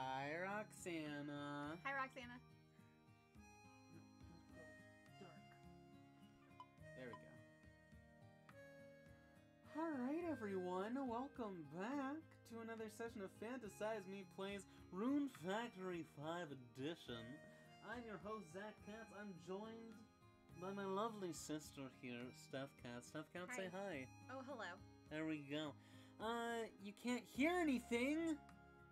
Roxana. Hi, Roxana. There we go. Alright, everyone, welcome back to another session of Fantasize Me Plays Rune Factory 5 Edition. I'm your host, Zach Katz. I'm joined by my lovely sister here, Steph Katz. Steph Katz, say hi. Oh, hello. There we go. Uh, you can't hear anything?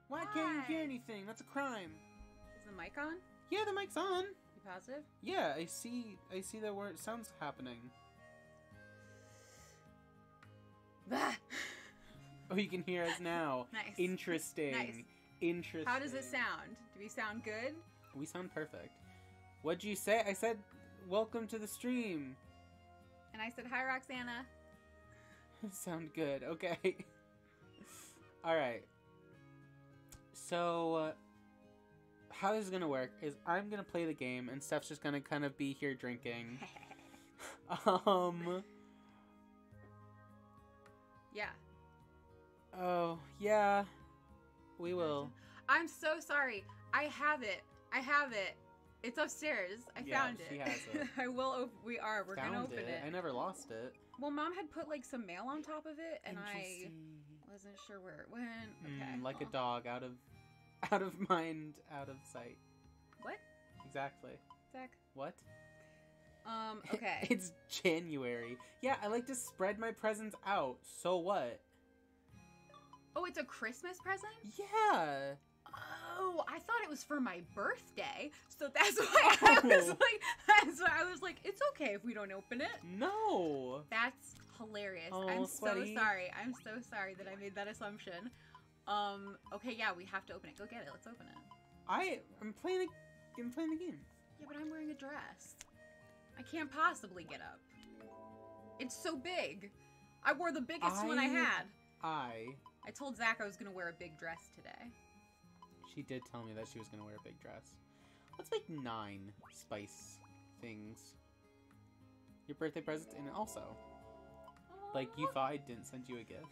Why can't you hear anything? That's a crime. Is the mic on? Yeah, the mic's on. You positive? Yeah, I see. I see that where it sounds happening. Bah! Oh, you can hear us now. Nice. Interesting. Nice. Interesting. How does it sound? Do we sound good? We sound perfect. What'd you say? I said, "Welcome to the stream." And I said, hi, Roxana. sound good. Okay. All right. So, uh, how this is gonna work is I'm gonna play the game, and Steph's just gonna kind of be here drinking. um. yeah. Oh yeah. We will. I'm so sorry. I have it. I have it. It's upstairs. I Yeah, found she it. has it. I will. Op- we are. We're gonna open it. it. I never lost it. Well, mom had put like some mail on top of it, and I wasn't sure where it went. Mm, Okay. like a dog out of out of mind, out of sight. What? Exactly. Zach? What? Um. Okay. it's January. Yeah, I like to spread my presents out. So what? oh, it's a Christmas present. Yeah. Oh, I thought it was for my birthday, so that's why I was Oh. like, that's why I was like, it's okay if we don't open it. No. That's hilarious. Oh, I'm sweaty. so sorry. I'm so sorry that I made that assumption. Um. Okay, yeah, we have to open it. Go get it. Let's open it. I I'm playing the I'm playing the game. Yeah, but I'm wearing a dress. I can't possibly get up. It's so big. I wore the biggest one I I- had. I I told Zach I was gonna wear a big dress today. she did tell me that she was gonna wear a big dress. Let's make nine spice things. Your birthday present and also like you thought I didn't send you a gift.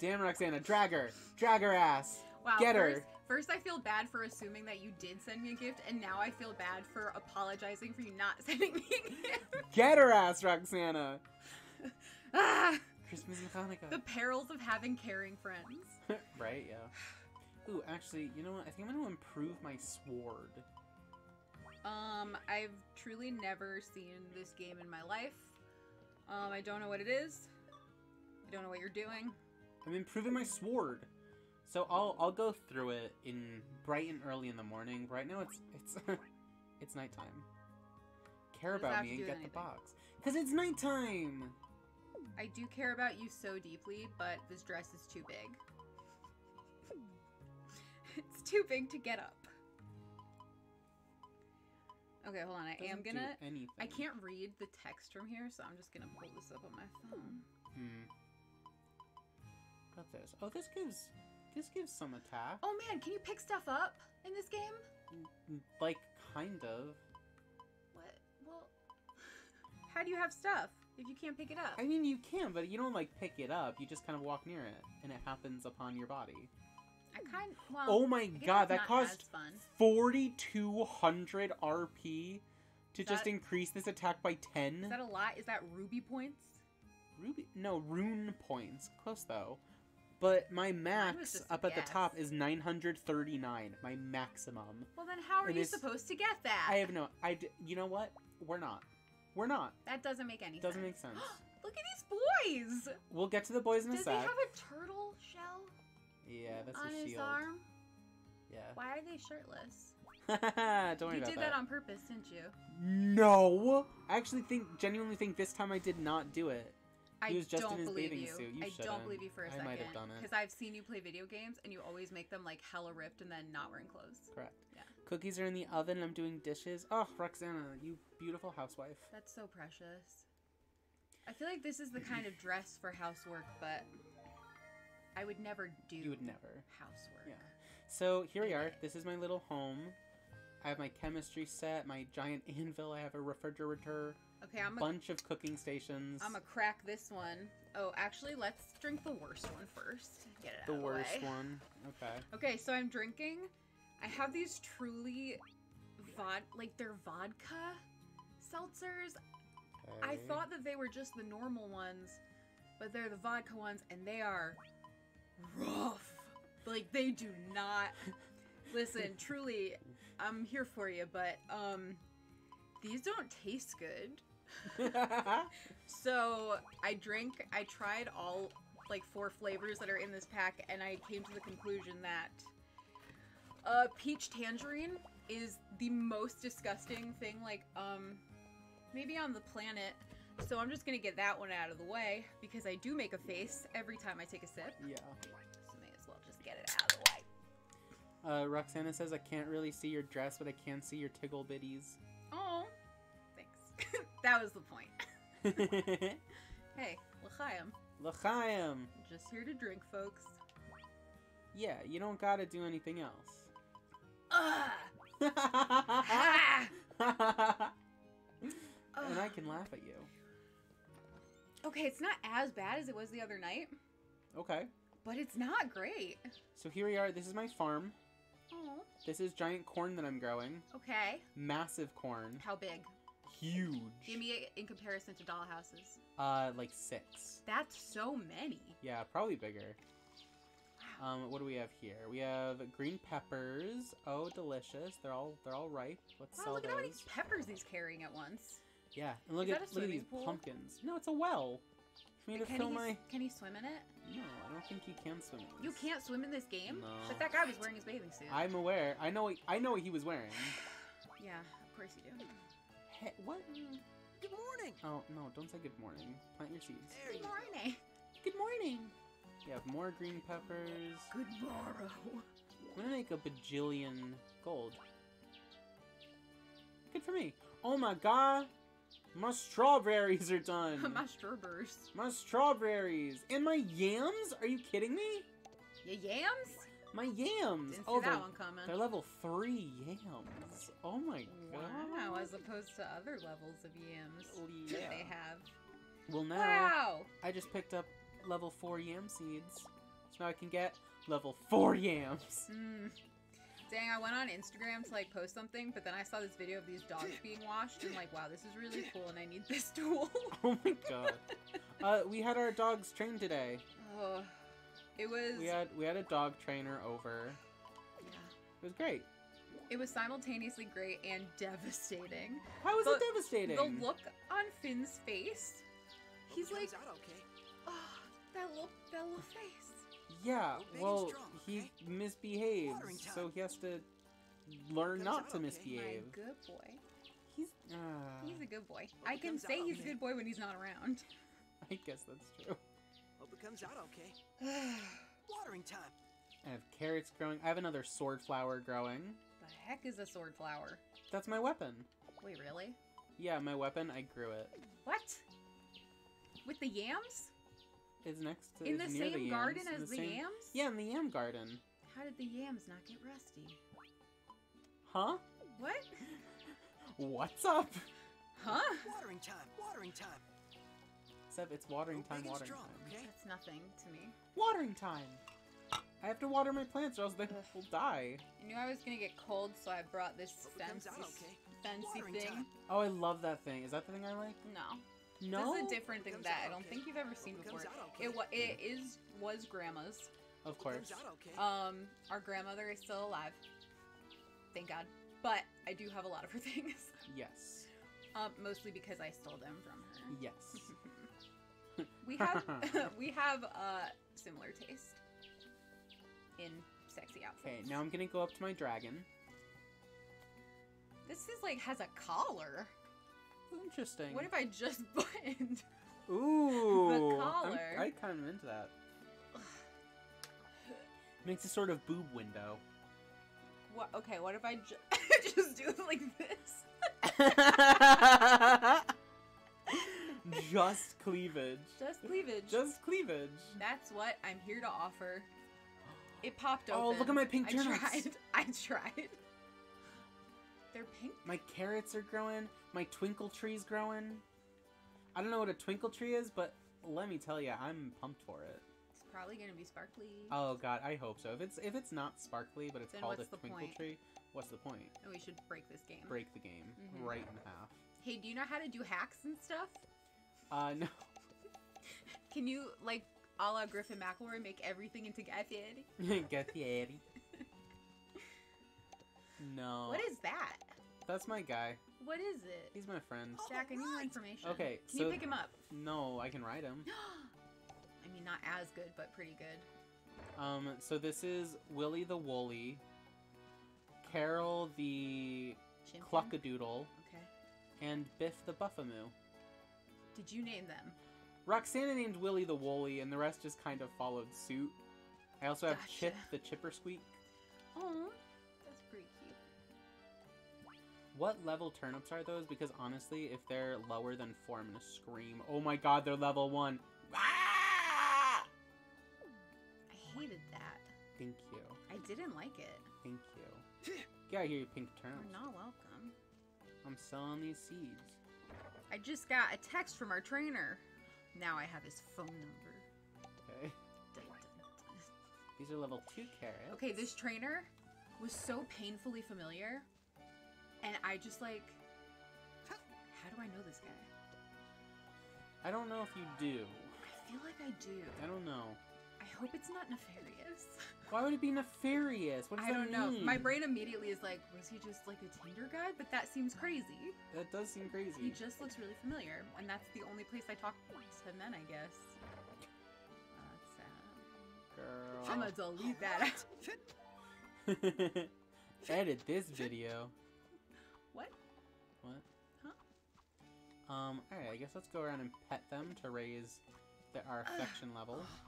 Damn Roxana, drag her, drag her ass. Wow. Get her. first, First, I feel bad for assuming that you did send me a gift, and now I feel bad for apologizing for you not sending me a gift. Get her ass, Roxana. ah, Christmas and Hanukkah. the perils of having caring friends. right, yeah. Ooh, actually, you know what? I think I'm gonna improve my sword. Um, I've truly never seen this game in my life. Um, I don't know what it is. I don't know what you're doing. I'm improving my sword. So I'll I'll go through it in bright and early in the morning. Right now it's it's it's nighttime. Care What does that about me and get with the box. Cause it's nighttime. I do care about you so deeply, but this dress is too big. it's too big to get up. Okay, hold on. I am gonna. anything. I can't read the text from here, so I'm just gonna pull this up on my phone. Hmm. Got this. Oh, this gives this gives some attack. Oh man, can you pick stuff up in this game? Like kind of. What? Well, how do you have stuff if you can't pick it up? I mean, you can, but you don't like pick it up. You just kind of walk near it, and it happens upon your body. I kind. Well. Oh my god, that cost 4200 RP to Is just increase this attack by 10. Is that a lot? Is that ruby points? Ruby? No, rune points. Close though. But my max up at the top is 939. My maximum. Well, then how are It you supposed to get that? I have no. I. d- You know what? We're not. We're not. That doesn't make any Doesn't make sense. sense. Look at these boys. We'll get to the boys in a Does he sec. have a turtle shell Yeah, that's on a his shield. arm? Yeah. Why are they shirtless? Don't worry You did that. on purpose, didn't you? No. I actually think, genuinely think this time I did not do it. I He was just don't his believe bathing you. suit. You I shouldn't. don't believe you for a I second. might have done it. Because I've seen you play video games and you always make them like hella ripped and then not wearing clothes. Correct. Yeah. Cookies are in the oven. I'm doing dishes. Oh, Roxana, you beautiful housewife. That's so precious. I feel like this is the kind of dress for housework, but I would never do You would never. housework. Yeah. So here we are. This is my little home. I have my chemistry set, my giant anvil. I have a refrigerator, Okay, I'm a, bunch of cooking stations. I'm a crack this one. Oh, actually, let's drink the worst one first. Get it out the of worst one. Okay. Okay, so I'm drinking I have these truly vod like they're vodka seltzers. I thought that they were just the normal ones, but they're the vodka ones and they are rough. Like they do not Listen, truly I'm here for you, but um these don't taste good. So, I drink, I tried all like four flavors that are in this pack and I came to the conclusion that uh peach tangerine is the most disgusting thing like um maybe on the planet. So I'm just gonna get that one out of the way because I do make a face every time I take a sip. yeah. So may as well just get it out of the way. Uh, Roxana says, I can't really see your dress, but I can see your tickle bitties. Oh. that was the point. hey, l'chaim. L'chaim! Just here to drink, folks. Yeah, you don't gotta do anything else. Ugh! And I can laugh at you. Okay, it's not as bad as it was the other night, Okay. but it's not great. So here we are. This is my farm. Oh, This is giant corn that I'm growing. okay. Massive corn. How big? Huge. Give me it in comparison to dollhouses. Uh, like six. That's so many. Yeah, probably bigger. Wow. Um, what do we have here? We have green peppers. Oh, delicious. They're all they're all ripe. Let's wow, sell look at how many peppers he's carrying at once. Yeah, and look Is at look at these pool? pumpkins. No, it's a well. For me to Can he, my. can he swim in it? No, I don't think he can swim. in You can't swim in this game? No. But that guy was wearing his bathing suit. I'm aware. I know. I know what he was wearing. Yeah, of course you do. Hey, what? Mm. Good morning. Oh no! Don't say good morning. Plant your seeds. There Good you morning. Good morning. You have more green peppers. Good morrow. I'm gonna make a bajillion gold. Good for me. Oh my god! My strawberries are done. My strawberries. my strawberries and my yams. Are you kidding me? Your yams? My yams. Didn't see oh, that they're, one coming. they're level three yams. Oh my god. Wow, as opposed to other levels of yams Yeah. that they have. Well now Wow! I just picked up level four yam seeds, so now I can get level four yams. Mm. Dang, I went on Instagram to like post something, but then I saw this video of these dogs being washed, and like, wow, this is really cool, and I need this tool. Oh my god. Uh, we had our dogs trained today. oh, it was. We had we had a dog trainer over. yeah. It was great. It was simultaneously great and devastating. How was The- it devastating? The look on Finn's face. He's like, Comes out okay. oh, that little, that little face. Yeah, Well, baby's well, drunk, he okay? misbehaves, so he has to learn Comes not to okay. misbehave. My good boy. He's, uh, He's a good boy. I can say out he's a okay. good boy when he's not around. I guess that's true. Hope it comes out okay. The Watering time. I have carrots growing. I have another sword flower growing. The heck is a sword flower? That's my weapon. Wait, really? Yeah, my weapon. I grew it. What? With the yams? It's next to In the it's near same yams, garden in as the, same- yams? Yeah, in the yam garden. How did the yams not get rusty? Huh? What? What's up? Huh? Watering time. Watering time. Except it's watering time. Watering drunk, time. okay? That's nothing to me. Watering time. I have to water my plants, or else they will die. I knew I was gonna get cold, so I brought this Hope it comes fancy, out okay. fancy Watering thing. time. Oh, I love that thing. Is that the thing I like? No. No. This is a different thing Comes that I don't okay. think you've ever seen before. out okay. It, wa- it is was grandma's. Of course. Okay. Um, our grandmother is still alive. Thank God. But I do have a lot of her things. Yes. Um, mostly because I stole them from her. Yes. we have we have uh similar taste in sexy outfits. Okay, now I'm gonna go up to my dragon. This is like has a collar. Interesting. What if I just buttoned? Ooh. collar. I'm- I kind of into that. Makes a sort of boob window. What? Okay, what if I ju- just do it like this? Just cleavage. Just cleavage. Just cleavage. That's what I'm here to offer. It popped open. Oh, look at my pink I tried. I tried. They're pink. My carrots are growing. My twinkle tree's growing. I don't know what a twinkle tree is, but let me tell you, I'm pumped for it. It's probably gonna be sparkly. Oh god, I hope so. If it's if it's not sparkly, but it's Then called a twinkle point? tree, what's the point? and we should break this game. Break the game Mhm. right in half. Hey, do you know how to do hacks and stuff? Uh no. Can you like a la Griffin McElroy make everything into Gatier? Get. No. What is that? That's my guy. What is it? He's my friend. Jack, I need more information. Okay, Can so- you pick him up? No, I can ride him. I mean, not as good, but pretty good. Um, so this is Willy the Woolly, Carol the? Cluckadoodle, Okay. and Biff the Buffamoo. Did you name them? Roxana named Willy the Woolly, and the rest just kind of followed suit. I also have Chip the Chipsqueek. Oh, that's pretty cute. What level turnips are those? Because honestly, if they're lower than four, I'm gonna scream. Oh my god, they're level one. Ah! I hated that. Thank you. I didn't like it. Thank you. Get out here, you pink turnips. You're not welcome. I'm selling these seeds. I just got a text from our trainer. Now I have his phone number. Okay. Dun, dun, dun. These are level two carrots. Okay, this trainer was so painfully familiar, and I just like, how do I know this guy? I don't know if you do. I feel like I do. I don't know. I hope it's not nefarious. Why would it be nefarious? What does I that don't know. mean? My brain immediately is like, was he just like a Tinder guy? But that seems crazy. That does seem crazy. He just looks really familiar, and that's the only place I talk to men, I guess. That's sad. Girl. I'm gonna delete that. Edit this video. what? What? Huh? Um, alright, I guess let's go around and pet them to raise the, our affection level.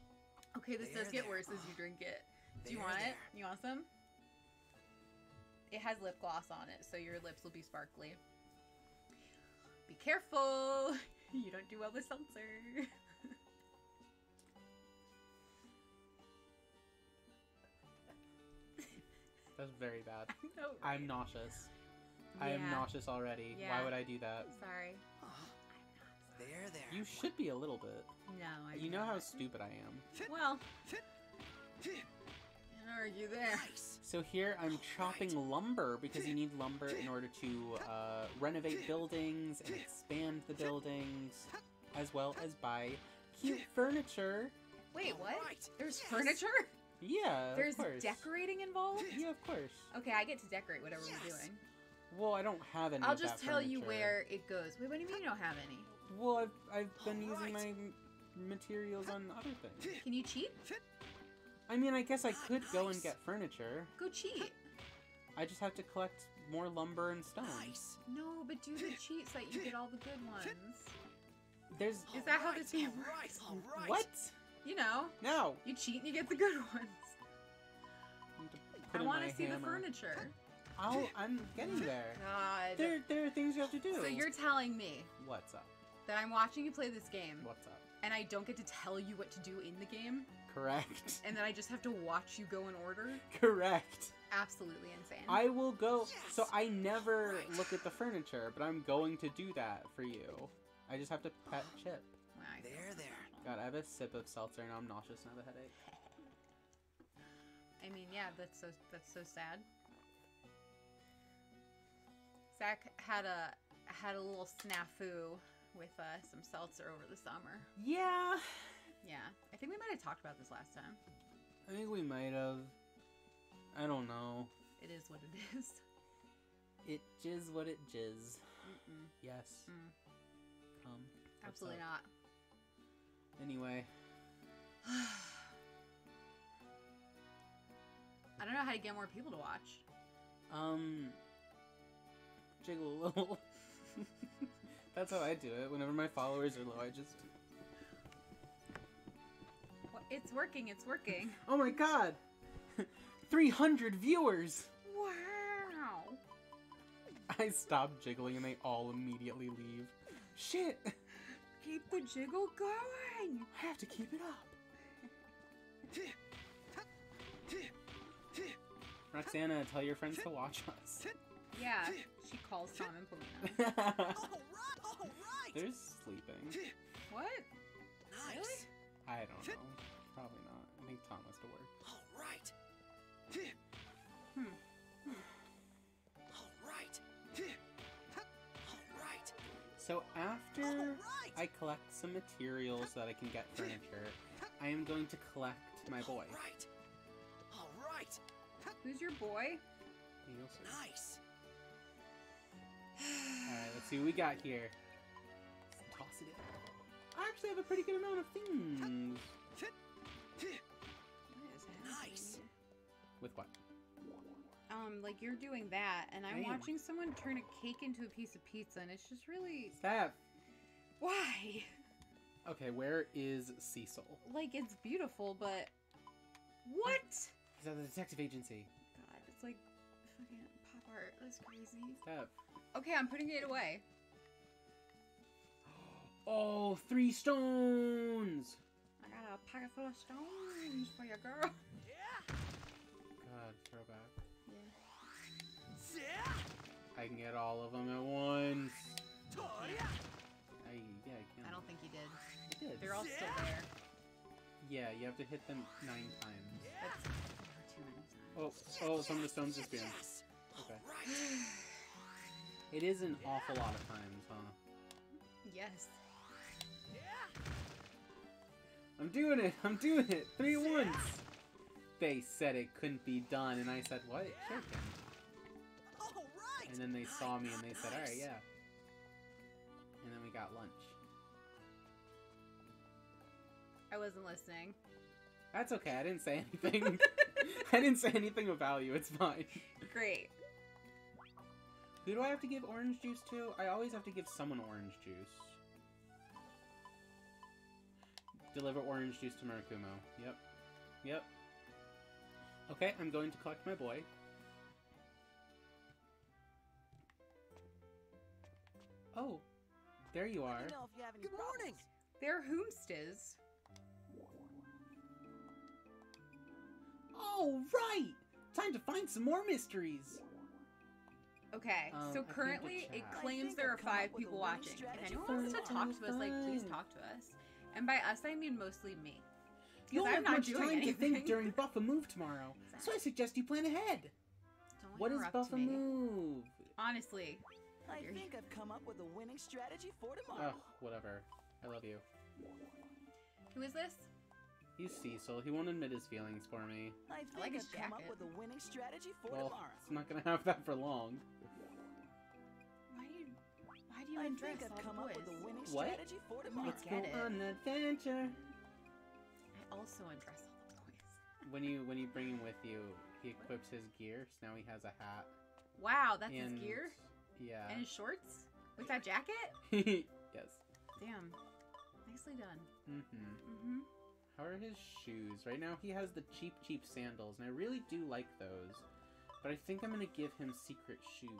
Okay, this does get there. worse as you drink it. Do you There, want it? You want some? It has lip gloss on it, so your lips will be sparkly. Be careful! You don't do well with seltzer. That's very bad. I know. I'm right? nauseous. I am nauseous already. Yeah. Why would I do that? Sorry. There, there. You should be a little bit. No, I You do know how stupid I am. Well, can't argue there. So here I'm chopping lumber because you need lumber in order to uh, renovate buildings and expand the buildings, as well as buy cute furniture. Wait, what? Alright, There's yes. furniture? Yeah, There's of course. decorating involved? Yeah, of course. Okay, I get to decorate whatever we're doing. Well, I don't have any. I'll of just that tell you where it goes. Wait, what do you mean you don't have any? Well, I've, I've been using my materials on other things. Can you cheat? I mean, I guess I ah, could go and get furniture. Go cheat. I just have to collect more lumber and stone. Nice. No, but do the cheats so that you get all the good ones. There's Is that how Alright, this game alright, works? alright. what? You know, No. you cheat and you get the good ones. I need to put I want to see the furniture. I'll, I'm getting there. God. There, there are things you have to do. So you're telling me What's up? That I'm watching you play this game What's up? and I don't get to tell you what to do in the game Correct. and then I just have to watch you go in order? Correct. Absolutely insane. I will go. So I never Right. look at the furniture, but I'm going to do that for you. I just have to pet Chip. Wow, I feel There, there. God, I have a sip of seltzer and I'm nauseous and I have a headache. I mean, yeah, that's so that's so sad. Zach had a had a little snafu with uh, some seltzer over the summer. Yeah. Yeah, I think we might have talked about this last time. I think we might have. I don't know. It is what it is. It jizz what it jizz. Mm-mm. Yes. Mm. Come. Absolutely not. Anyway, I don't know how to get more people to watch. um, jiggle a little. That's how I do it. Whenever my followers are low, I just. Well, it's working. It's working. Oh my god! 300 viewers! Wow. I stop jiggling and they all immediately leave. Shit! Keep the jiggle going. I have to keep it up. Roxana, tell your friends to watch us. Yeah, she calls Tom and Polina. All right, all right. They're sleeping. What? Nice. I don't know. Probably not. I think Tom has to work. All right. Hmm. All right. All right. So after All right. I collect some materials so that I can get furniture, I am going to collect my boy. All right. All right. Who's your boy? Nice. Alright, let's see what we got here. Let's toss it in. I actually have a pretty good amount of things. What is happening? Nice. With what? Um, like you're doing that, and I'm I am. watching someone turn a cake into a piece of pizza, and it's just really Steph! why? Okay, where is Cecil? Like it's beautiful, but what? He's at the detective agency. God, it's like fucking pop art. That's crazy. Steph. Okay, I'm putting it away. Oh, three stones! I got a pocket full of stones for your girl. Yeah. God, throwback. Yeah. Yeah. I can get all of them at once. Toy. I, yeah, I can. I don't think you did. I did. They're all still there. Yeah, you have to hit them nine times. That's too many times. Oh, oh, some of the stones disappeared. Yes. Okay. All right. It is an awful lot of times, huh? Yes. I'm doing it! I'm doing it! Three once! They said it couldn't be done, and I said, what? Sure. And then they saw me and they said, alright, yeah. And then we got lunch. I wasn't listening. That's okay, I didn't say anything. I didn't say anything of value, it's fine. Great. Who do I have to give orange juice to? I always have to give someone orange juice. Deliver orange juice to Murakumo. Yep. Yep. Okay, I'm going to collect my boy. Oh, there you are. Let know if you have any Good morning. problems. They're whomstas. Oh, right! Time to find some more mysteries! Okay, Um, so currently it claims there I've are five people watching. If anyone wants to talk to us, like please talk to us. And by us, I mean mostly me. You Because don't I'm have not much doing time to think during Buff-A-Move tomorrow, so I suggest you plan ahead. Don't What is interrupt Buffa me. Move? Honestly, I You're- think I've come up with a winning strategy for tomorrow. Oh, whatever. I love you. who is this? He's Cecil. He won't admit his feelings for me. I think like his I've come up with a winning strategy for Well, tomorrow. it's not gonna have that for long. You I undress think I've come up with a winning What? strategy for tomorrow. Let's go get it. on an adventure. I also undress all the boys. When you when you bring him with you, he equips his gear. So now he has a hat. Wow, that's and his gear Yeah. and his shorts with that jacket. yes. Damn, nicely done. Mm-hmm. Mm-hmm. How are his shoes? Right now he has the cheap, cheap sandals, and I really do like those. But I think I'm gonna give him secret shoes.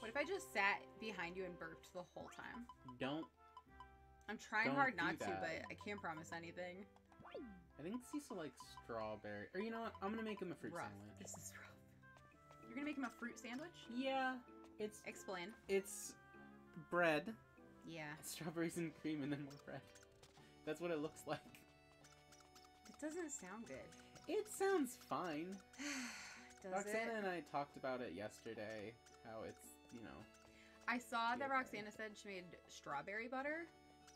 What if I just sat behind you and burped the whole time? Don't. I'm trying Don't hard not to, but I can't promise anything. I think Cecil likes strawberry. Or you know what? I'm gonna make him a fruit rough. sandwich. This is rough. You're gonna make him a fruit sandwich? Yeah. It's Explain. it's bread, Yeah. strawberries and cream, and then more bread. That's what it looks like. It doesn't sound good. It sounds fine. Does Roxana it? and I talked about it yesterday. How it's you know. I saw that Yeah. Roxana said she made strawberry butter.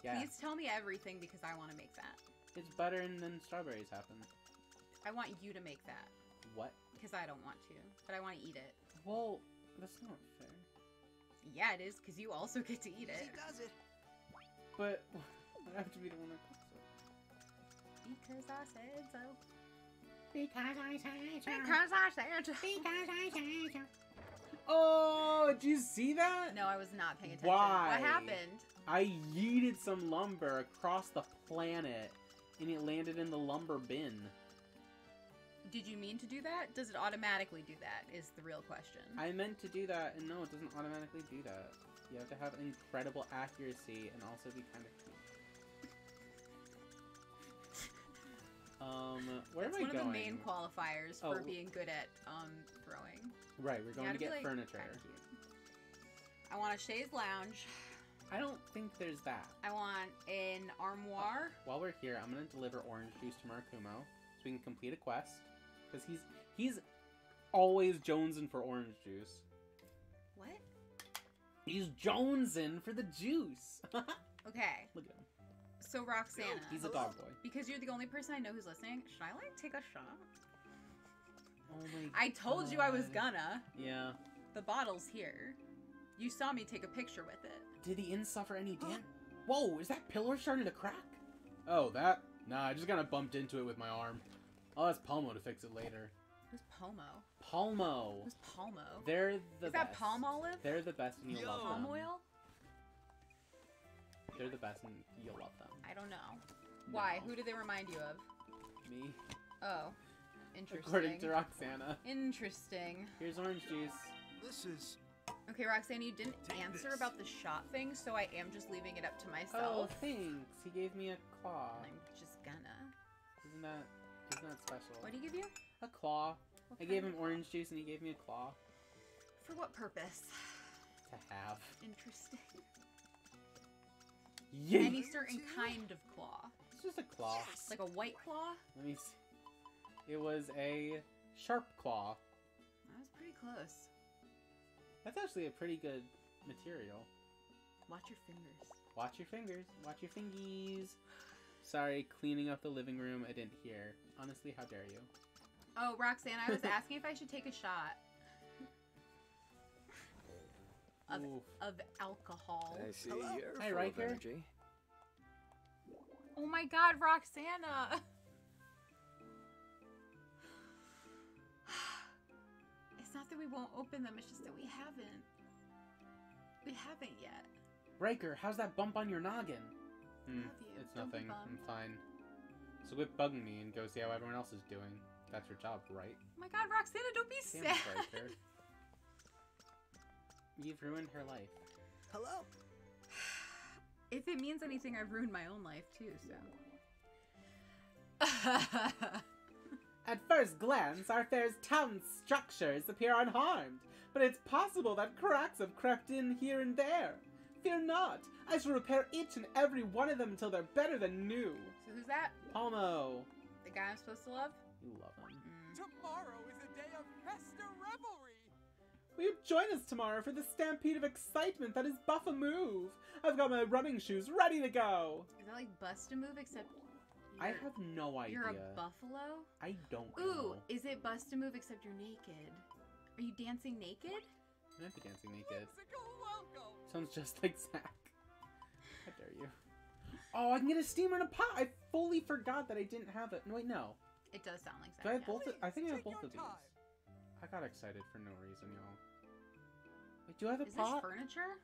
Yeah. Please tell me everything because I want to make that. It's butter and then strawberries happen. I want you to make that What? because I don't want to, but I want to eat it. Well, that's not fair. Yeah, it is because you also get to eat it. She it. does it. But I have to be the one that cooks it. Because I said so. Because I said so. Because I said so. Because I said so. Oh, did you see that? No, I was not paying attention. Why? What happened? I yeeted some lumber across the planet, and it landed in the lumber bin. Did you mean to do that? Does it automatically do that? Is the real question. I meant to do that, and no, it doesn't automatically do that. You have to have incredible accuracy and also be kind of cool. Um, where That's am I one going? of the main qualifiers for Oh. being good at um throwing. Right, we're going to get like, furniture. I want a chaise lounge. I don't think there's that. I want an armoire. While we're here, I'm gonna deliver orange juice to Murakumo. So we can complete a quest. Because he's he's always jonesing for orange juice. What? He's jonesing for the juice. Okay. Look at him. so Roxana, He's a dog boy. because you're the only person I know who's listening, should I like take a shot? Oh my. I told you I was gonna. Yeah. The bottle's here. You saw me take a picture with it. Did the inn suffer any damage? Whoa! Is that pillar starting to crack? Oh, that? Nah, I just kind of bumped into it with my arm. I'll ask Palmo to fix it later. Who's Palmo? Palmo. Who's Palmo? They're the Is best. that palm olive? They're the best, and you'll Yo. love palm them. oil? They're the best, and you'll love them. I don't know. Why? Who do they remind you of? Me. Oh, interesting. According to Roxana. Interesting. Here's orange juice. This is. Okay, Roxanne, you didn't Take answer this. about the shot thing, so I am just leaving it up to myself. Oh, thanks. He gave me a claw. I'm just gonna. Isn't that isn't that special? What did you give you? A claw. What I gave him orange juice, and he gave me a claw For what purpose? to have. Interesting. Yeah. Any certain kind of claw, It's just a claw. Yes. like a white claw. Let me see. It was a sharp claw. That was pretty close. That's actually a pretty good material. Watch your fingers. Watch your fingers. Watch your fingies. Sorry, cleaning up the living room. I didn't hear. Honestly, how dare you? Oh, Roxanne, I was asking if I should take a shot of, Oof. of alcohol. I see Hello? you're Hey, full of Ryker. energy. Oh my god, Roxana! it's not that we won't open them, it's just that we haven't. We haven't yet. Ryker, how's that bump on your noggin? Hmm, Love you. it's Don't be nothing. I'm fine. So quit bugging me and go see how everyone else is doing. That's your job, right? Oh my god, Roxana, don't be Damn sad. it, Ryker. You've ruined her life. Hello. If it means anything, I've ruined my own life too, so. At first glance, our fair's town structures appear unharmed, but it's possible that cracks have crept in here and there. Fear not, I shall repair each and every one of them until they're better than new. so who's that? Palmo. The guy I'm supposed to love? You love him. Mm. Tomorrow is a day of festa revelry. Will you join us tomorrow for the stampede of excitement that is Buff-A-Move? I've got my running shoes ready to go. Is that like Bust a Move except I you're- have no idea. You're a buffalo? I don't Ooh, know. is it Bust a Move except you're naked? Are you dancing naked? I might be dancing naked. Whimsical welcome. Sounds just like Zach. How dare you? Oh, I can get a steamer and a pot. I fully forgot that I didn't have it. No, wait, no. It does sound like Zach. Do I that. have both? Of, I think I have both your of these. I got excited for no reason, y'all. Wait, do I have a Is this pot? furniture?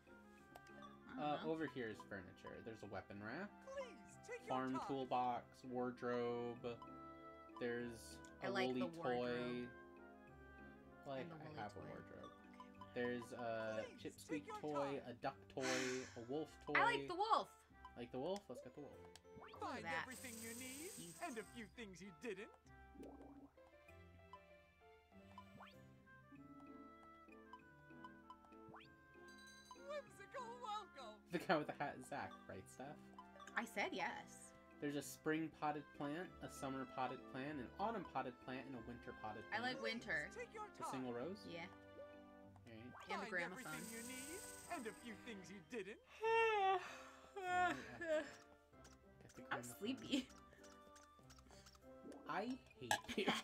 I don't Uh, know. over here is furniture. There's a weapon rack, Please take your farm time. toolbox, wardrobe. There's a I like woolly the toy. Like I woolly have a toy. wardrobe. There's a Please, chip squeak toy, time. a duck toy, a wolf toy. I like the wolf. Like the wolf? Let's get the wolf. Find that. everything you need You- and a few things you didn't. Whimsical welcome. The guy with the hat is Zach, right, Steph? I said yes. There's a spring potted plant, a summer potted plant, an autumn potted plant, and a winter potted plant. I like winter. Take your A time. single rose? Yeah. Alright. And the Find gramophone. everything you need and a few things you didn't. Get the I'm sleepy. I hate you.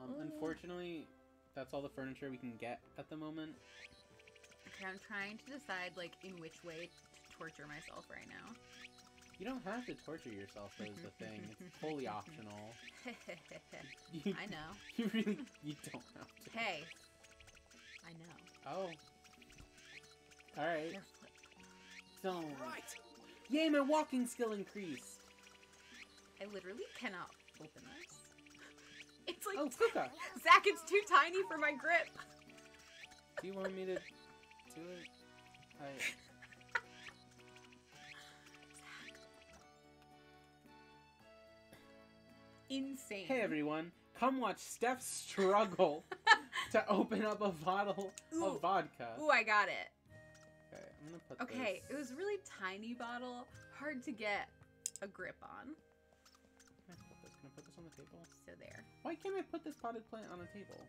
um, unfortunately, that's all the furniture we can get at the moment. Okay, I'm trying to decide like in which way to torture myself right now. You don't have to torture yourself, though, is the thing. It's fully optional. You, I know. You really, you don't have to. Hey. I know. Oh. Alright. They're. So, Right. yay, my walking skill increased. I literally cannot open this. It's like Oh, Kuka. Zach, it's too tiny for my grip. Do you want me to do it? I, Insane. hey everyone, come watch Steph struggle to open up a bottle Ooh. of vodka. Ooh, I got it. Okay, I'm gonna put Okay, this. it was a really tiny bottle, hard to get a grip on. Can I put this Can I put this on the table? So there. Why can't I put this potted plant on a table?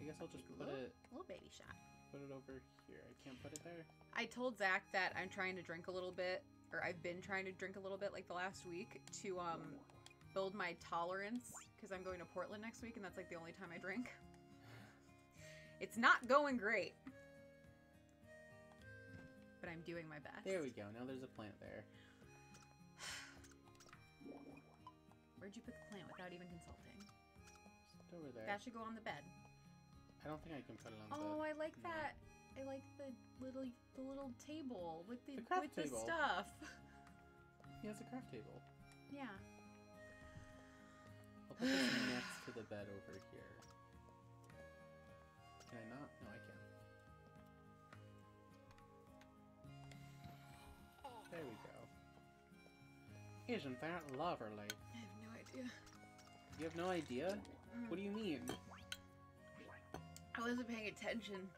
I guess I'll just put Little- it Little baby shot. put it over here. I can't put it there. I told Zach that I'm trying to drink a little bit, or I've been trying to drink a little bit like the last week to um build my tolerance because I'm going to Portland next week and that's like the only time I drink. It's not going great. But I'm doing my best. There we go. Now there's a plant there. Where'd you put the plant without even consulting? Just over there. That should go on the bed. I don't think I can put it on Oh, the. I like no. that. I like the little the little table with the, The with the stuff. He has a craft table. Yeah. I'll put this next to the bed over here. Can I not? No, I can. There we go. Isn't that lovely? I have no idea. You have no idea? What do you mean? I wasn't paying attention.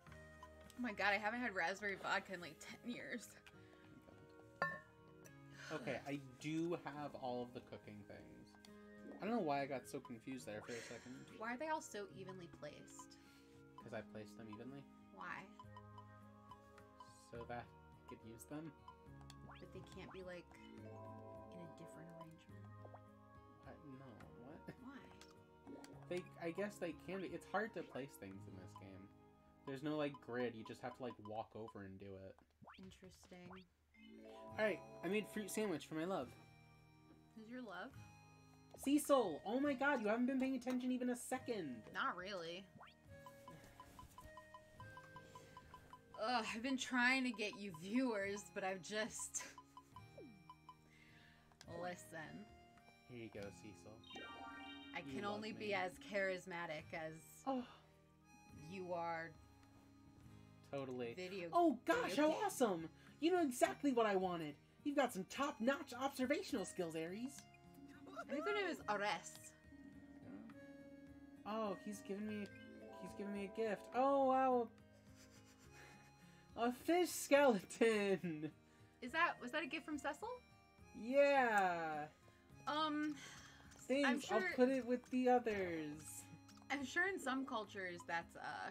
Oh my god, I haven't had raspberry vodka in like 10 years. Okay, I do have all of the cooking things. I don't know why I got so confused there for a second. Why are they all so evenly placed? Because I placed them evenly, Why? so that I could use them. But they can't be like in a different arrangement. I, no, what? Why? They, I guess they can be. It's hard to place things in this game. There's no like grid. You just have to like walk over and do it. Interesting. All right, I made fruit sandwich for my love. Who's your love? Cecil. Oh my God, you haven't been paying attention even a second. Not really. Ugh, I've been trying to get you viewers, but I've just. Listen, Here you go, Cecil. I You can only me. be as charismatic as Oh, you are totally. video. Oh gosh, video how awesome! You know exactly what I wanted. You've got some top-notch observational skills, Ares. I think their name is Ares. Oh, he's giving me he's giving me a gift. Oh wow. A fish skeleton. Is that was that a gift from Cecil? Yeah. Um, Thanks. sure- I'll put it with the others. I'm sure in some cultures that's uh,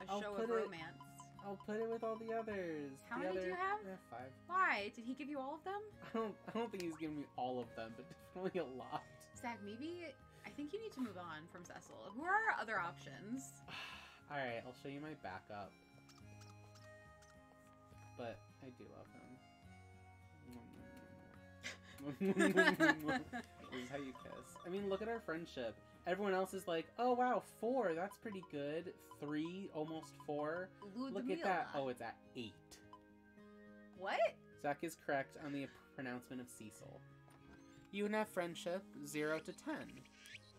a, a show of romance. I'll put it with all the others. How The many do you have? Yeah, five. Why? Did he give you all of them? I don't I don't think he's giving me all of them, but definitely a lot. Zach, maybe I think you need to move on from Cecil. Who are our other options? Alright, I'll show you my backup. But I do love him. this is how you kiss. I mean, look at our friendship. Everyone else is like, oh wow, four, that's pretty good. Three, almost four. Look at that. Oh, it's at eight. what? Zach is correct on the pronouncement of Cecil. You and have friendship zero to ten,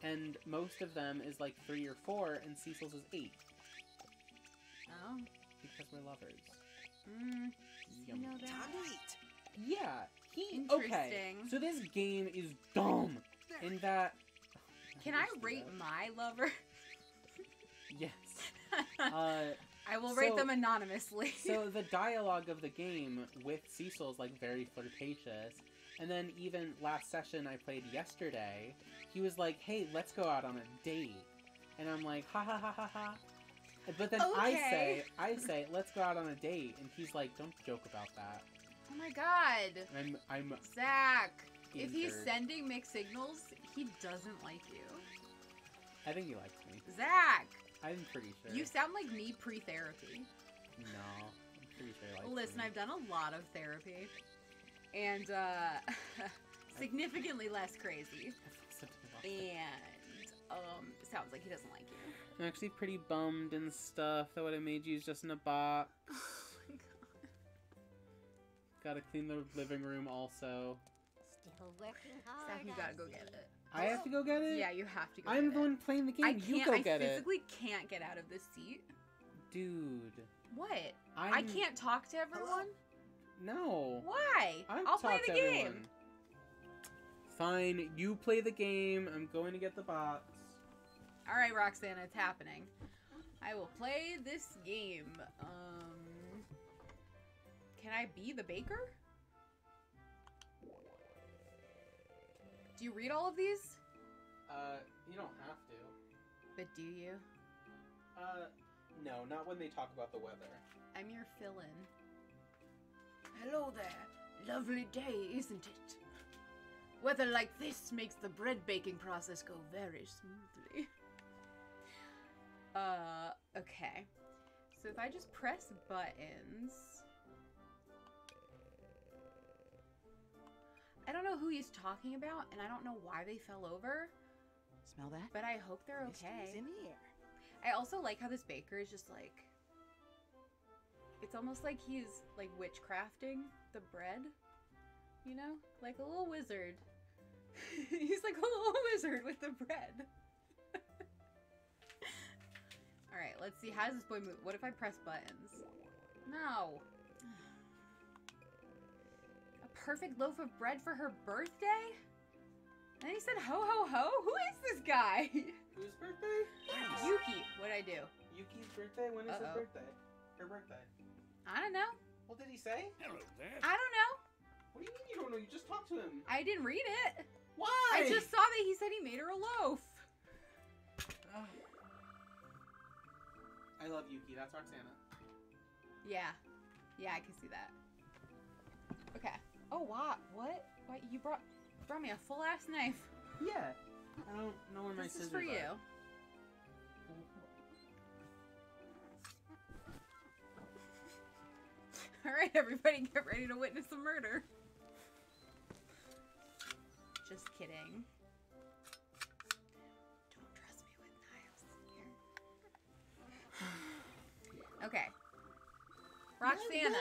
and most of them is like three or four, and Cecil's is eight Oh, because we're lovers. mm, you know that. Time. Yeah, he okay. Interesting. So this game is dumb in that. Can I rate my lover? Yes. Uh, I will rate so- them anonymously. so the dialogue of the game with Cecil is like very flirtatious. And then even last session I played yesterday, he was like, "Hey, let's go out on a date," and I'm like, "Ha ha ha ha ha." But then I say, I say, "Let's go out on a date," and he's like, "Don't joke about that." oh my god. I'm, I'm Zach, if he's sending mixed signals, he doesn't like you. I think he likes me. Zach, I'm pretty sure. you sound like me pre-therapy. No, I'm pretty sure he likes Listen, me. I've done a lot of therapy, and uh, significantly less crazy. And um, sounds like he doesn't like you. I'm actually pretty bummed and stuff that what I made you is just in a box. Oh my god. Gotta clean the living room also. Still working hard. Zach, you gotta go get it. I have to go get it? Yeah, you have to go. I'm the it. one playing the game. I you can't. go I get it. I physically can't get out of this seat. Dude. What? I'm... I can't talk to everyone. No. Why? I'm I'll play the game. everyone. Fine, you play the game. I'm going to get the box. All right, Roxanne, it's happening. I will play this game. Um, can I be the baker? Do you read all of these? Uh, you don't have to. But do you? Uh, no, not when they talk about the weather. I'm your fill-in. Hello there. Lovely day, isn't it? Weather like this makes the bread baking process go very smoothly. Uh, okay. So if I just press buttons... I don't know who he's talking about, and I don't know why they fell over, Smell that? but I hope they're okay. in the air. I also like how this baker is just like it's almost like he's like witchcrafting the bread. You know? Like a little wizard. he's like a little wizard with the bread. Alright, let's see. How does this boy move? What if I press buttons? No. A perfect loaf of bread for her birthday? And he said ho ho ho? Who is this guy? Whose birthday? Yuki. What'd I do? Yuki's birthday? When is Uh-oh. his birthday? Her birthday. I don't know. What did he say? Hello there. I don't know. What do you mean you don't know? You just talked to him. I didn't read it. Why? I just saw that he said he made her a loaf. Ugh. I love Yuki. That's Roxana. Yeah. Yeah, I can see that. Okay. Oh, wow. What? What? You brought brought me a full ass knife. Yeah. I don't know where my this scissors is for you. are. All right, everybody, get ready to witness a murder. Just kidding. Don't trust me with knives here. Okay. Roxana.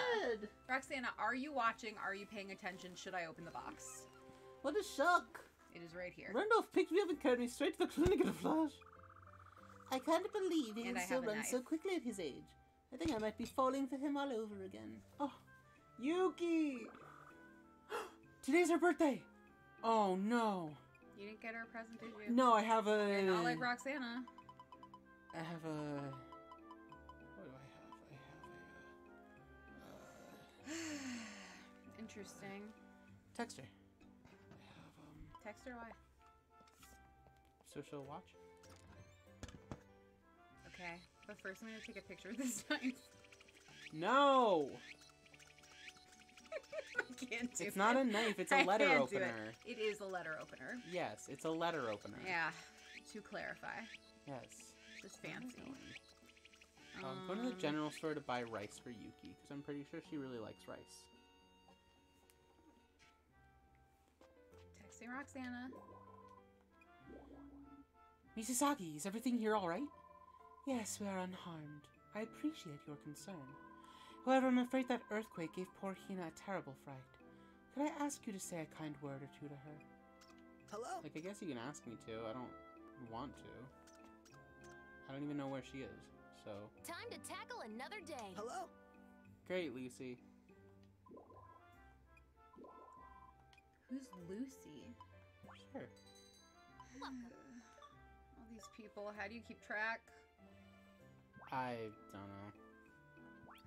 Roxana, are you watching? Are you paying attention? Should I open the box? What a shock! It is right here. Randolph picked me up and carried me straight to the clinic in a flash. I can't believe he And can still run so quickly at his age. I think I might be falling for him all over again. Oh, Yuki! Today's her birthday. Oh no. You didn't get her a present, did you? No, I have a. You're not like Roxana. I have a. Interesting. have um Text her why? social watch. Okay. But first I'm gonna take a picture of this time. No, I can't do it's not a knife. It's I a letter can't do it. opener. It is a letter opener. Yes, it's a letter opener. Yeah. To clarify. Yes. Just fancy. Um, going to the Um, general store to buy rice for Yuki because I'm pretty sure she really likes rice. Texting Roxana. Misasagi, is everything here all right? Yes, we are unharmed. I appreciate your concern. However, I'm afraid that earthquake gave poor Hina a terrible fright. Could I ask you to say a kind word or two to her? Hello? Like, I guess you can ask me to. I don't want to. I don't even know where she is. So, Time to tackle another day. Hello? great, Lucy. Who's Lucy? Sure. Welcome. All these people. How do you keep track? I don't know.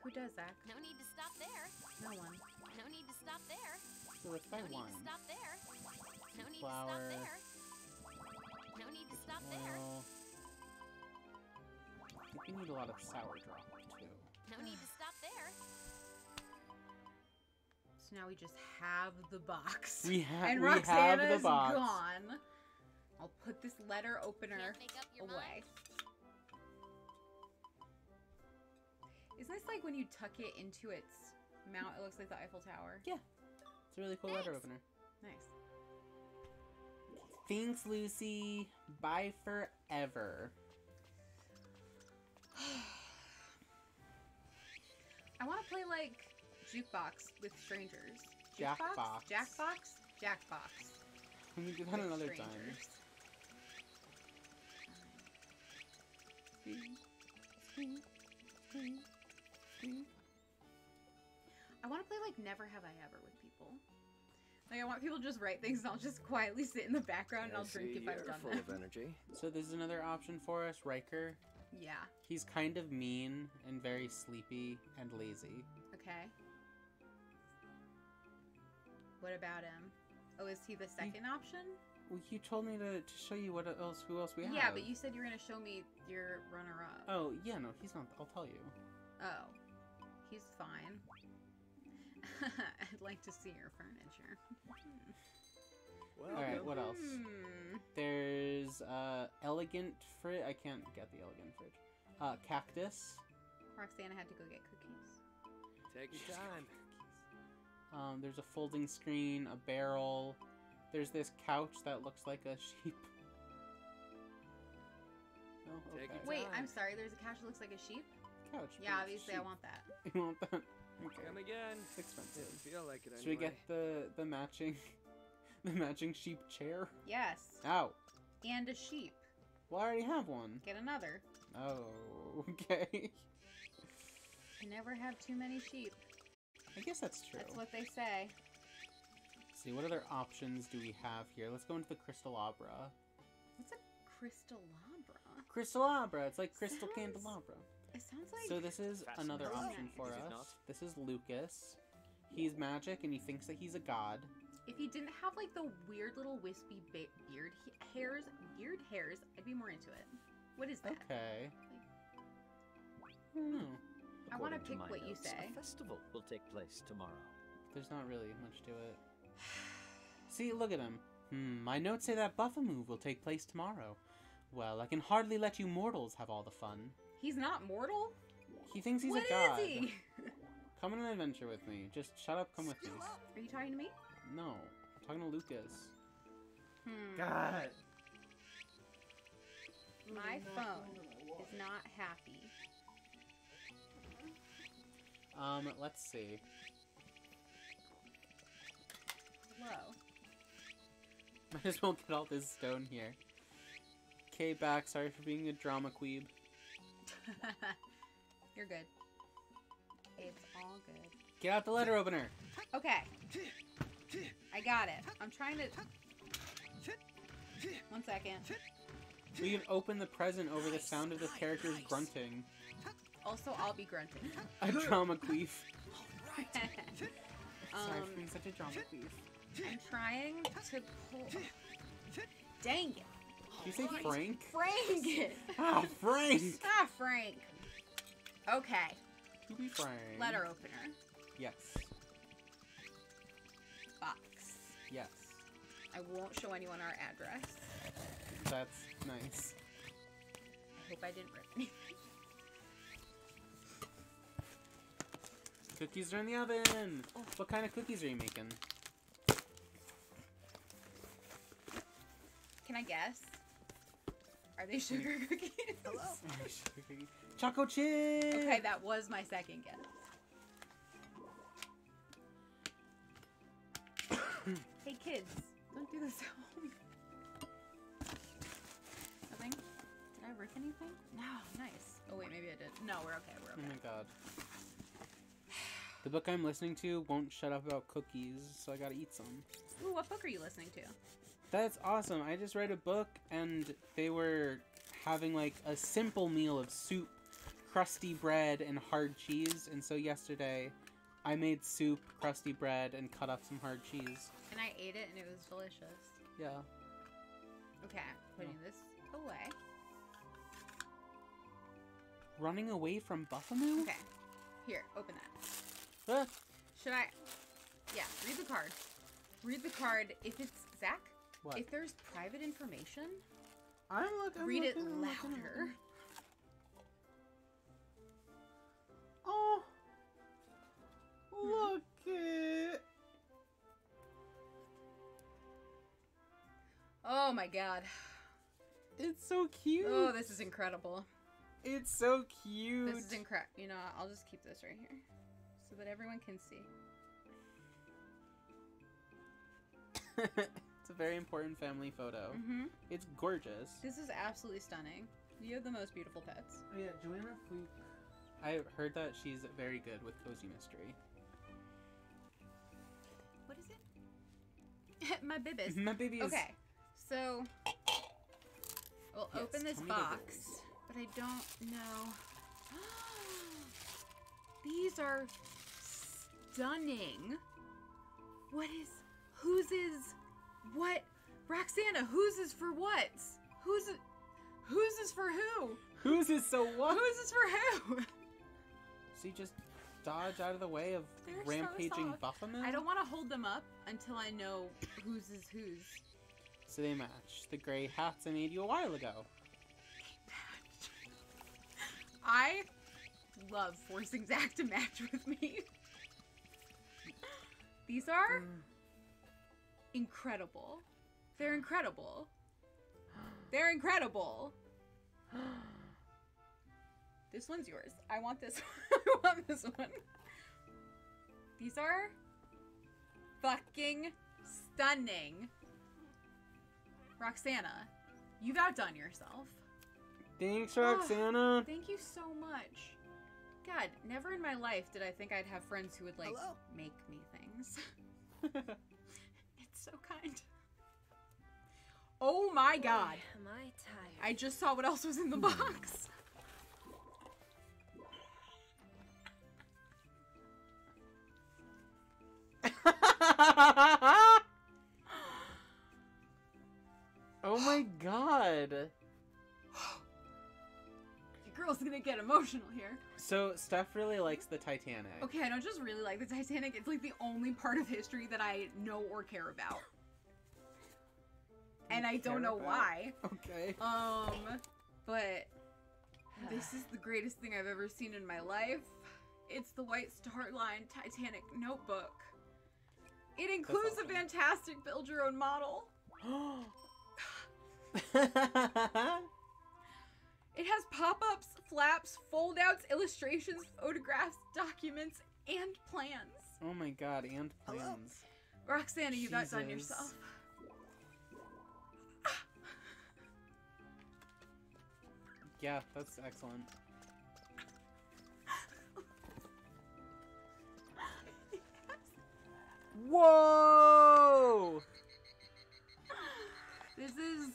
Who does that? No need to stop there. No one. No need to stop there. So let's buy No need wine. to stop there. No need Flour. to stop there. No need to stop there. Well, I think we need a lot of sour drop too. No need to stop there. So now we just have the box. We, ha- and we have Roxana's the box. gone. I'll put this letter opener Can't make up your away. mind. Isn't this like when you tuck it into its mount? It looks like the Eiffel Tower. Yeah. It's a really cool letter opener. Nice. Thanks, Lucy. Bye forever. I want to play like jukebox with strangers. Jackbox. Jackbox. Jackbox. Can we do that with another time? I want to play like Never Have I Ever with people. Like I want people to just write things and I'll just quietly sit in the background and I'll drink if I've done full them. of energy. So this is another option for us, Ryker. Yeah. He's kind of mean and very sleepy and lazy. Okay. What about him? Oh, is he the second option? Well, you told me to, to show you what else, who else we have. Yeah, but you said you were gonna show me your runner-up. Oh, yeah, no, he's not. I'll tell you. Oh, he's fine. I'd like to see your furniture. Well, Alright, what else? Hmm. There's uh, elegant fridge. I can't get the elegant fridge. Uh, cactus. Roxana had to go get cookies. take your time. Um, there's a folding screen, a barrel. There's this couch that looks like a sheep. Oh, okay. Wait. I'm sorry. There's a couch that looks like a sheep. Couch. Yeah, but obviously I want that. You want that? Okay. Come again. It's expensive. Didn't feel like it anyway. Should we get the the matching, the matching sheep chair? Yes, Ow! and a sheep. Well, I already have one. Get another. Oh, okay. You never have too many sheep. I guess that's true. That's what they say. Let's see, what other options do we have here? Let's go into the Crystalabra. What's a crystallabra? Crystalabra. It's like crystal Sounds- candelabra. It sounds like So this is another option for us. This is Lucas. He's magic and he thinks that he's a god. If he didn't have like the weird little wispy ba- beard he- hairs, beard hairs, I'd be more into it. What is that? Okay. Hmm. I wanna pick my what you say. A festival will take place tomorrow. There's not really much to it. See, look at him. Hmm, my notes say that Buff-A-Move will take place tomorrow. Well, I can hardly let you mortals have all the fun. He's not mortal. He thinks he's What a is god. he? Come on an adventure with me. Just shut up, come with me. Up. Are you talking to me? No, I'm talking to Lucas. Hmm. God. My phone is not happy. Um, let's see. Hello. Might as well get all this stone here. Okay, back. Sorry for being a drama queeb. You're good. It's all good. Get out the letter opener. Okay. I got it. I'm trying to. One second. We can open the present over the sound of the characters grunting. Also, I'll be grunting. A drama queef. Sorry um, for being such a drama queef. I'm trying to pull. Dang it. Did you say Frank? Frank! Ah, Frank! ah, Frank. Okay. To be Frank. Letter opener. Yes. Yes. I won't show anyone our address. That's nice. I hope I didn't rip anything. Cookies are in the oven! What kind of cookies are you making? Can I guess? Are they sugar cookies? Hello. Choco chip! Okay, that was my second guess. hey kids, don't do this oh at home. Nothing? Did I rip anything? No, nice. Oh wait, maybe I did. No, we're okay, we're okay. Oh okay. my god. The book I'm listening to won't shut up about cookies, so I gotta eat some. Ooh, what book are you listening to? That's awesome. I just read a book and they were having like a simple meal of soup, crusty bread, and hard cheese. And so yesterday I made soup, crusty bread, and cut up some hard cheese. And I ate it and it was delicious. Yeah. Okay, putting this away. Running away from Buffamoo? Okay, here, open that. Ah, Should I? Yeah, read the card. Read the card. If it's Zach, what? if there's private information, I'm looking. read it louder. Oh, look it. Oh my god. It's so cute. Oh, this is incredible. It's so cute. This is incredible. You know, I'll just keep this right here so that everyone can see. it's a very important family photo. Mm-hmm. It's gorgeous. This is absolutely stunning. You have the most beautiful pets. Oh yeah, Joanne Fluke. I heard that she's very good with cozy mystery. What is it? my bibis. My baby is. Okay, so we'll Yes, open this tell me the box, but I don't know. These are stunning. What is? Whose is? What? Roxana, whose is for what? Who's? Whose is for who? Whose is so what? Whose is for who? So you just dodge out of the way of They're rampaging. Buffamoo? I don't want to hold them up until I know whose is whose. So they match the gray hats I made you a while ago. I love forcing Zach to match with me. These are incredible. They're incredible. They're incredible. This one's yours. I want this one. I want this one. These are fucking stunning. Roxana, you've outdone yourself. Thanks, Oh. Roxana. Thank you so much. God, never in my life did I think I'd have friends who would like Hello? make me things. It's so kind. Oh my god. Am I tired? I just saw what else was in the hmm. box. oh my god. Your girl's gonna get emotional here. So Steph really likes the Titanic. Okay, I don't just really like the Titanic. It's like the only part of history that I know or care about. And I don't know about? why. Okay. Um, but this is the greatest thing I've ever seen in my life. It's the White Star Line Titanic notebook. It includes a fantastic build your own model. It has pop ups, flaps, fold outs, illustrations, photographs, documents, and plans. oh my god, and Hello? plans. Roxana, you've outdone Jesus. yourself. Yeah, that's excellent. Whoa! This is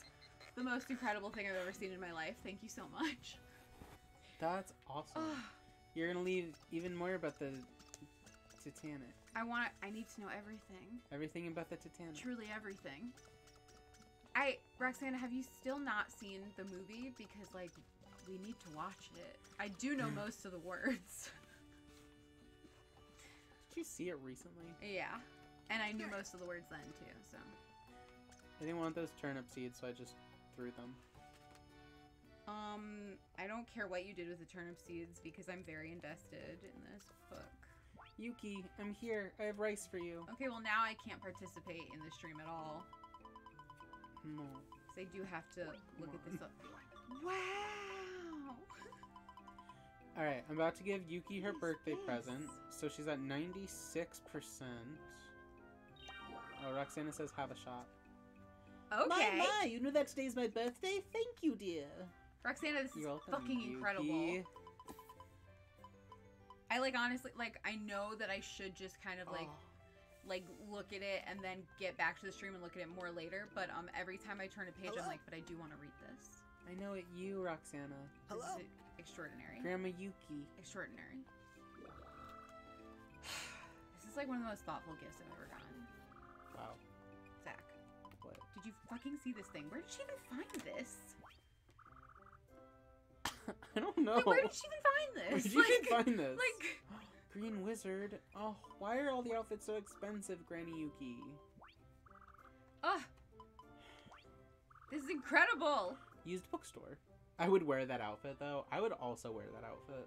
the most incredible thing I've ever seen in my life. Thank you so much. That's awesome. Ah. You're gonna leave even more about the Titanic. I want I need to know everything. Everything about the Titanic. Truly everything. I Roxana, have you still not seen the movie? Because like we need to watch it. I do know most of the words. Did you see it recently? yeah. And I knew most of the words then too, so I didn't want those turnip seeds, so I just threw them. um I don't care what you did with the turnip seeds because I'm very invested in this book. Yuki, I'm here. I have rice for you. Okay, well now I can't participate in the stream at all. No. So I do have to look at this up. Wow! Alright, I'm about to give Yuki her What is birthday this? present. So she's at 96%. Oh, Roxana says have a shot. Okay. My, my, you know that today's my birthday? Thank you, dear. Roxana, this is You're welcome, fucking Yuki. incredible. I like honestly like I know that I should just kind of like Oh, like look at it and then get back to the stream and look at it more later. But um every time I turn a page I'm like, but I do want to read this. I know it, you, Roxana. Hello? This is extraordinary. Grandma Yuki. Extraordinary. this is like one of the most thoughtful gifts I've ever gotten. Wow. Did you fucking see this thing? Where did she even find this? I don't know. Like, where did she even find this? Where did like, even find this? like Green Wizard. Oh, why are all the outfits so expensive, Granny Yuki? Ugh. This is incredible. Used bookstore. I would wear that outfit though. I would also wear that outfit.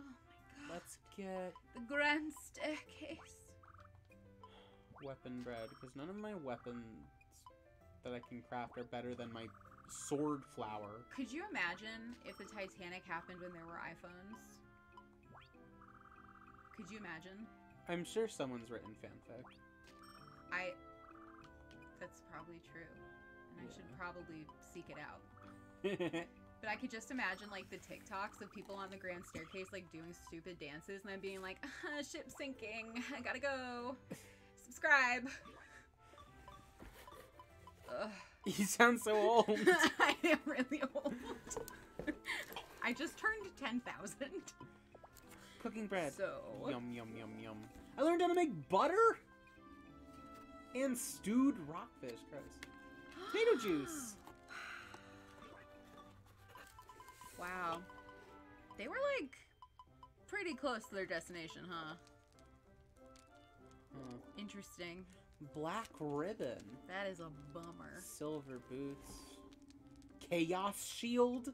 Oh my god. Let's get The grand staircase. Weapon bread because none of my weapons that I can craft are better than my sword flower. Could you imagine if the Titanic happened when there were iPhones? Could you imagine? I'm sure someone's written fanfic. I. That's probably true. And I should probably seek it out. But I could just imagine like the TikToks of people on the grand staircase like doing stupid dances and then being like, ah, ship sinking, I gotta go. Subscribe. Ugh. you sound so old. I am really old. I just turned 10,000. Cooking bread. So. Yum yum yum yum. I learned how to make butter. And stewed rockfish. Gross. Tomato juice. Wow. They were like pretty close to their destination, huh? Huh. Interesting. Black ribbon. That is a bummer. Silver boots. Chaos shield.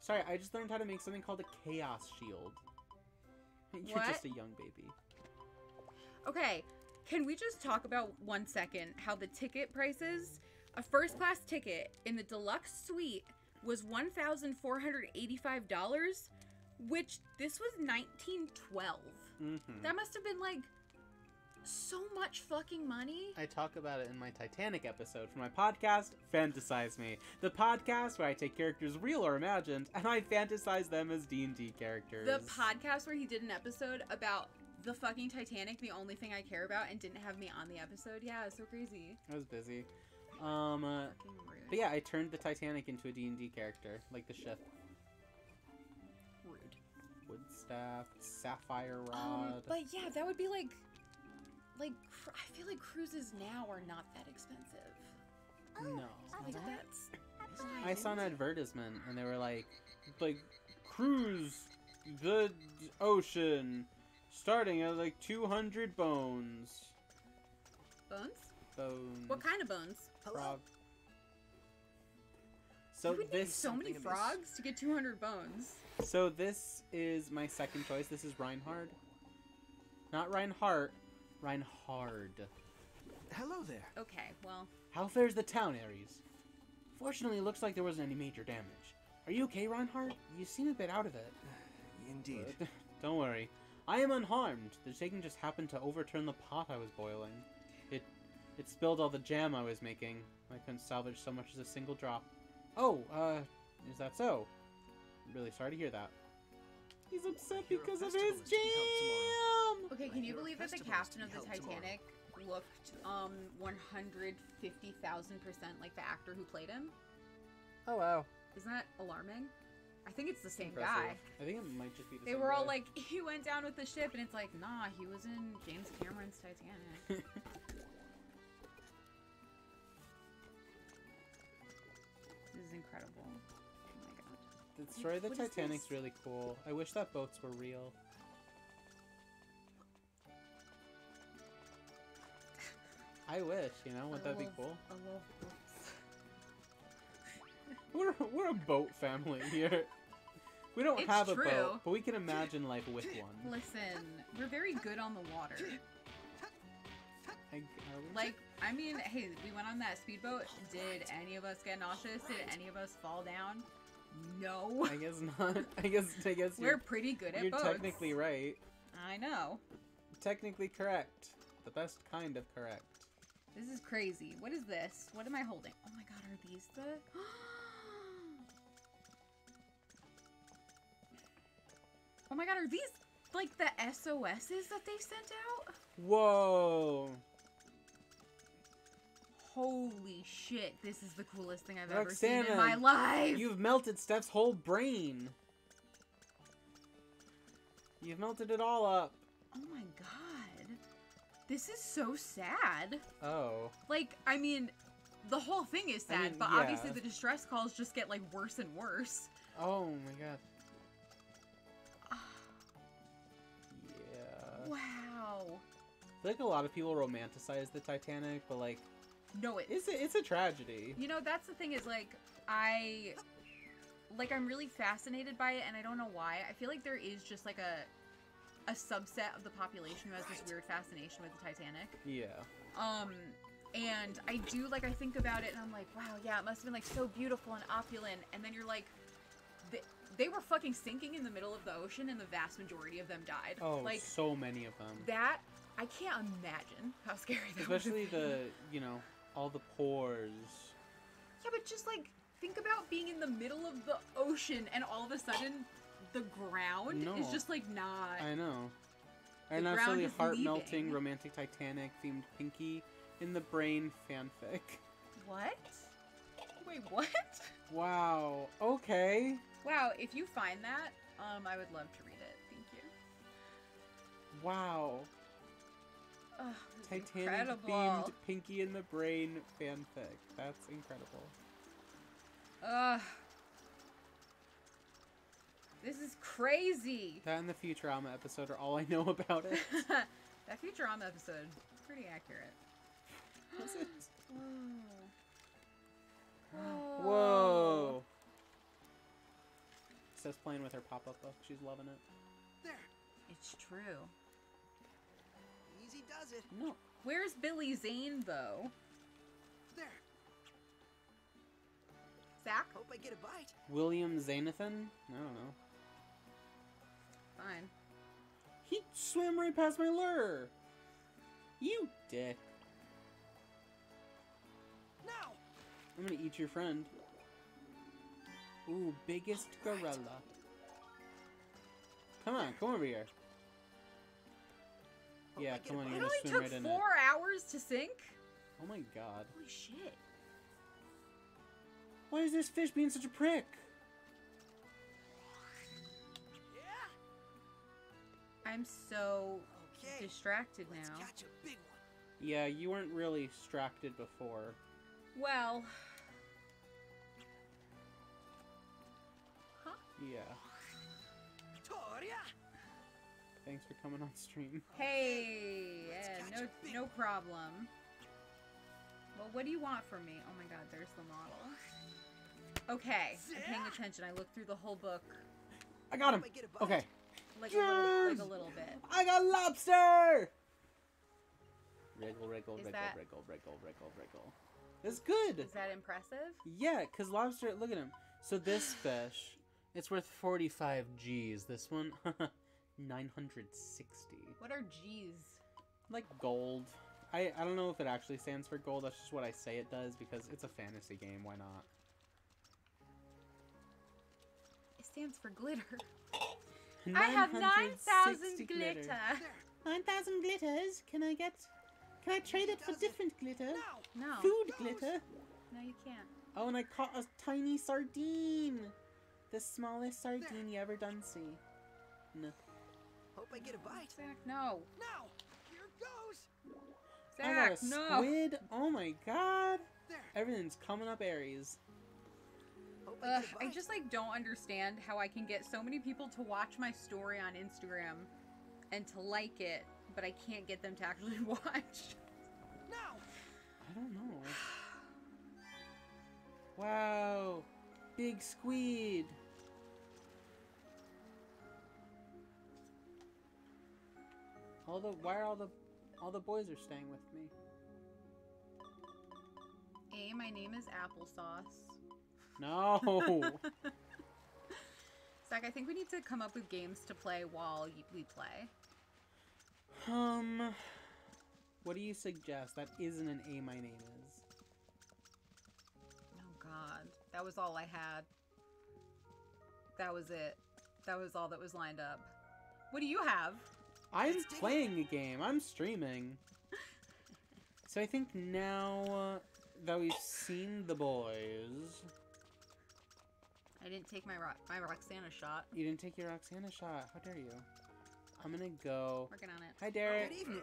Sorry, I just learned how to make something called a chaos shield. You're What? just a young baby. Okay, can we just talk about one second how the ticket prices? A first class ticket in the deluxe suite was $1,485, which this was 1912. Mm-hmm. That must have been like so much fucking money. I talk about it in my Titanic episode for my podcast, Fantasize Me. The podcast where I take characters real or imagined and I fantasize them as D&D characters. The podcast where he did an episode about the fucking Titanic, the only thing I care about, and didn't have me on the episode. Yeah, it's so crazy. I was busy. Um, uh, but yeah, I turned the Titanic into a D&D character, like the ship. Rude. Woodstaff, sapphire rod. Um, but yeah, that would be like, like cr- I feel like cruises now are not that expensive. Oh, no. Like that's. I saw an advertisement and they were like, like, cruise the ocean starting at like 200 bones. Bones? Bones. What kind of bones? Frog. So you would need so many something amiss. frogs to get 200 bones. so this is my second choice. This is Reinhard. Not Reinhardt, Reinhard. Hello there. Okay, well, How fares the town, Ares? Fortunately, it looks like there wasn't any major damage. Are you okay, Reinhard? You seem a bit out of it. Indeed. Uh, Don't worry. I am unharmed. The shaking just happened to overturn the pot I was boiling. It it spilled all the jam I was making. I couldn't salvage so much as a single drop. Oh, uh, is that so? I'm really sorry to hear that. He's upset Hero because of his is to be held jam! Okay, can you believe that the Festival is to captain of the held tomorrow. Titanic looked um 150,000% like the actor who played him? Oh, wow. Isn't that alarming? I think it's the same Impressive. guy. I think it might just be the They same were all guy. like, he went down with the ship, and it's like, nah, he was in James Cameron's Titanic. this is incredible. Oh my god. the story of the What is Titanic's really cool. I wish that boats were real. I wish, you know, would I that be cool? I love books. We're we're a boat family here. We don't It's have a true. boat, but we can imagine life with one. Listen, we're very good on the water. I. Like, I mean, hey, we went on that speedboat. Did any of us get nauseous? Did any of us fall down? No. I guess not. I guess I guess We're pretty good at you're boats. technically right. I know. Technically correct. The best kind of correct. This is crazy. What is this? What am I holding? Oh my god, are these the. oh my god, are these like the SOSs that they sent out? Whoa! Holy shit, this is the coolest thing I've ever seen in my life! You've melted Steph's whole brain. You've melted it all up. Oh my god. This is so sad. Oh. Like, I mean, the whole thing is I sad, mean, but yeah. obviously the distress calls just get like worse and worse. Oh my god. Yeah. Wow. I feel like a lot of people romanticize the Titanic, but like, No, it it's a, it's a tragedy. You know, that's the thing is like I like I'm really fascinated by it and I don't know why. I feel like there is just like a a subset of the population who has this weird fascination with the Titanic. Yeah. Um and I do like I think about it and I'm like, wow, yeah, it must have been like so beautiful and opulent and then you're like they, they were fucking sinking in the middle of the ocean and the vast majority of them died. Oh, like so many of them. that I can't imagine how scary that Especially have the, you know, all the pores. Yeah, but just like think about being in the middle of the ocean and all of a sudden the ground is just like not. I know. The And is heart melting romantic Titanic themed Pinky in the Brain fanfic. What? Wait, what? Wow. Okay. Wow, if you find that, um, I would love to read it. Thank you. Wow. Ugh, Titanic themed Pinky in the Brain fanfic. That's incredible. Ugh. This is crazy. That and the Futurama episode are all I know about it. that Futurama episode, pretty accurate. Was it? Whoa. Whoa. Says playing with her pop-up book. She's loving it. There. It's true. Easy does it. No. Where's Billy Zane though? There. Zach? Hope I get a bite. William Zanathan? I don't know. Fine. He swam right past my lure. You dick. Now. I'm gonna eat your friend. Ooh, biggest gorilla. Come on, come over here. Hope Yeah, come a on, you're It gonna only swim took right in four it. hours to sink? Oh my god. Holy shit. Why is this fish being such a prick? I'm so Okay. distracted Let's now. catch a big one. Yeah, you weren't really distracted before. Well. Huh? Yeah. Toria. Thanks for coming on stream. Hey, yeah, no, no problem. Well, what do you want from me? Oh my god, there's the model. Okay, I'm paying attention. I looked through the whole book I got him. I get a. Okay. Like a little, like a little bit. I got lobster! Wriggle, wriggle, Is wriggle, that- wriggle, wriggle, wiggle, wiggle. That's good. Is that impressive? Yeah, because lobster, look at him. So this fish, it's worth 45 G's. This one, 960. What are G's? Like gold. I, I don't know if it actually stands for gold. That's just what I say it does because it's a fantasy game. Why not? It stands for glitter. I have 9,000 glitter. 9,000 glitters. Can I get. Can I trade it for different glitter? Now. No. Food Gross. glitter. No, you can't. Oh, and I caught a tiny sardine. The smallest sardine you ever done see. No. Hope I get a bite. Zach, no. Now. Here goes. I got Zach, a no. squid. Oh my god. There. Everything's coming up Ares. Hope I Ugh, get a I bite. just like don't understand how I can get so many people to watch my story on Instagram and to like it, but I can't get them to actually watch. No. I don't know. Wow. Big squid. All the why are all the all the boys are staying with me? A, my name is Applesauce. No. Zach, I think we need to come up with games to play while we play. um what do you suggest? That isn't an A my name is. Oh god, that was all I had. That was it. That was all that was lined up. What do you have? I'm Let's take it. playing a game. I'm streaming. So I think now uh, that we've seen the boys, I didn't take my Ro- my Roxana shot. you didn't take your Roxana shot. How dare you? I'm gonna go. Working on it. Hi, Derek. Good evening.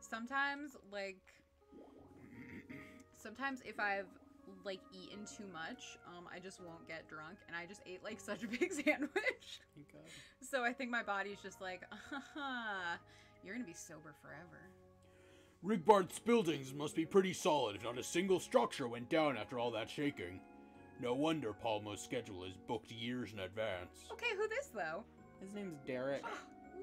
Sometimes, like, sometimes if I've like eaten too much, um, I just won't get drunk, and I just ate like such a big sandwich. Thank God. So I think my body's just like, uh-huh, you're gonna be sober forever. Rigbarth's buildings must be pretty solid if not a single structure went down after all that shaking. No wonder Palmo's schedule is booked years in advance. Okay, who this though? His name's Derek. Ah,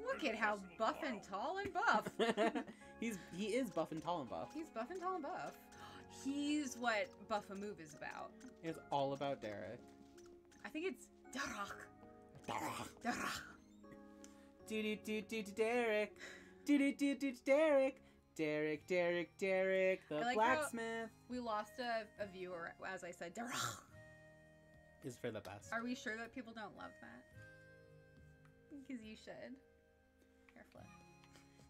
look at how buff and tall and buff. He's he is buff and tall and buff. He's buff and tall and buff. He's what Buff-A-Move is about. It's all about Derek. I think it's Darak. Derek. Darak. Do do do do do Derek. Do do do do Derek. Derek, Derek, Derek, the I like how- blacksmith We lost a, a viewer as I said Darak. Is for the best. Are we sure that people don't love that? Because you should. Careful.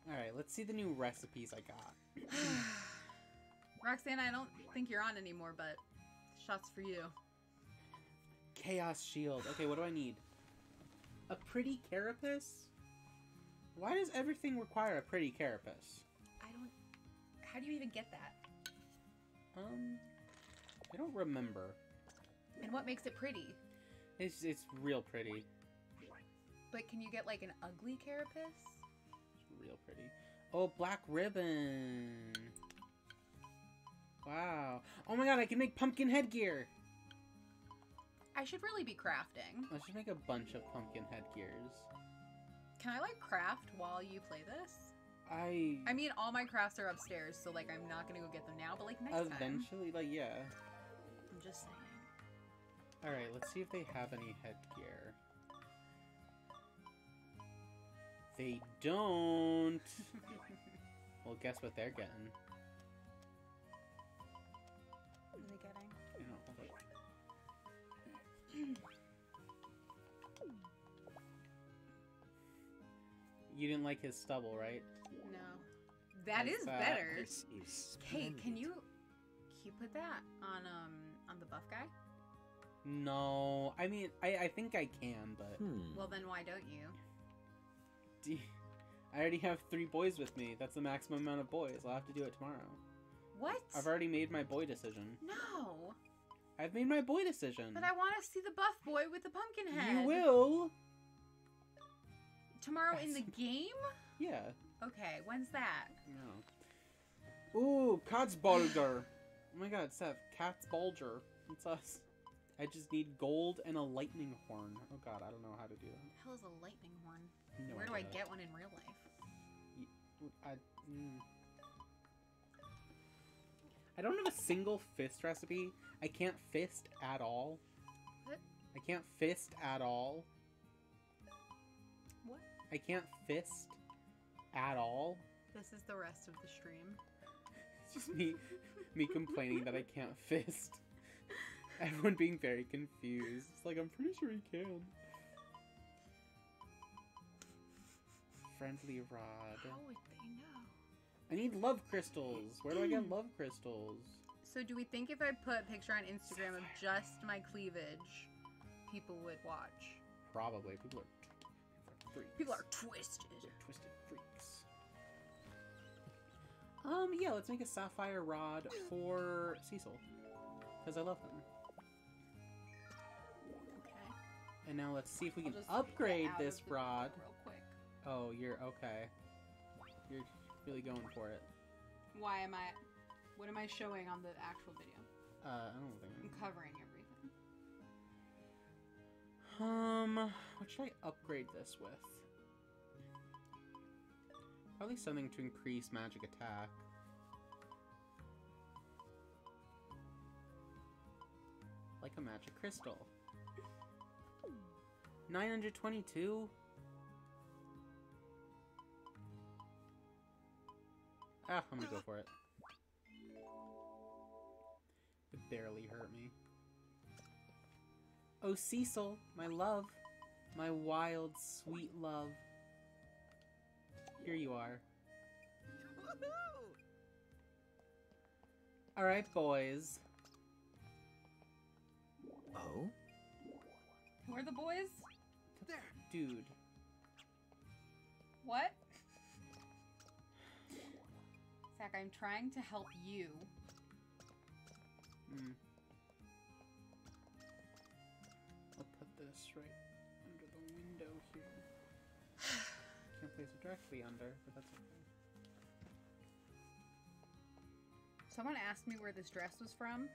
All right, let's see the new recipes I got. Roxanne, I don't think you're on anymore, but shots for you. Chaos shield. Okay, what do I need? A pretty carapace? Why does everything require a pretty carapace? I don't how do you even get that? Um, I don't remember. And what makes it pretty? It's it's real pretty. But can you get like an ugly carapace? It's real pretty. Oh, black ribbon. Wow. Oh my god, I can make pumpkin headgear. I should really be crafting. I should make a bunch of pumpkin headgears. Can I like craft while you play this? I I mean, all my crafts are upstairs, so like I'm not gonna go get them now. But like next time, eventually like yeah. I'm just saying. All right, let's see if they have any headgear. They don't. well, guess what they're getting. What are they getting? You know, hold up. You didn't like his stubble, right? No, that That's is sad. better. This is Kate, can you can you put that on um on the buff guy? No, I mean, I, I think I can, but Hmm. Well, then why don't you? D- I already have three boys with me. That's the maximum amount of boys. I'll have to do it tomorrow. What? I've already made my boy decision. No, I've made my boy decision. but I want to see the buff boy with the pumpkin head. You will? tomorrow in the game. Yeah. Okay, when's that? No. Ooh, Cat's Bulger. oh my god, it's that Cat's Bulger. It's us. I just need gold and a lightning horn. Oh god, I don't know how to do that. The hell is a lightning horn? No Where do I get one in real life? I, mm. I don't have a single fist recipe. I can't fist at all. What? I can't fist at all. What? I can't fist at all. This is the rest of the stream. It's just me me complaining that I can't fist. Everyone being very confused. It's like I'm pretty sure he can. Friendly rod. How would they know? I need love crystals. Where do I get love crystals? So, do we think if I put a picture on Instagram of just my cleavage, people would watch? Probably. People are, people are freaks. People are twisted. They're twisted freaks. Um, yeah, let's make a sapphire rod for Cecil. Because I love him. And now let's see if we I'll can upgrade this rod. Real quick. Oh, you're okay. You're really going for it. Why am I? What am I showing on the actual video? Uh, I don't think. I'm covering everything. Um, what should I upgrade this with? Probably something to increase magic attack. Like a magic crystal. 922? Ah, I'm gonna go for it. It barely hurt me. Oh, Cecil, my love. My wild, sweet love. Here you are. Alright, boys. Oh? Who are the boys? Dude. What? Zach, I'm trying to help you. Hmm. I'll put this right under the window here. Can't place it directly under, but that's okay. Someone asked me where this dress was from.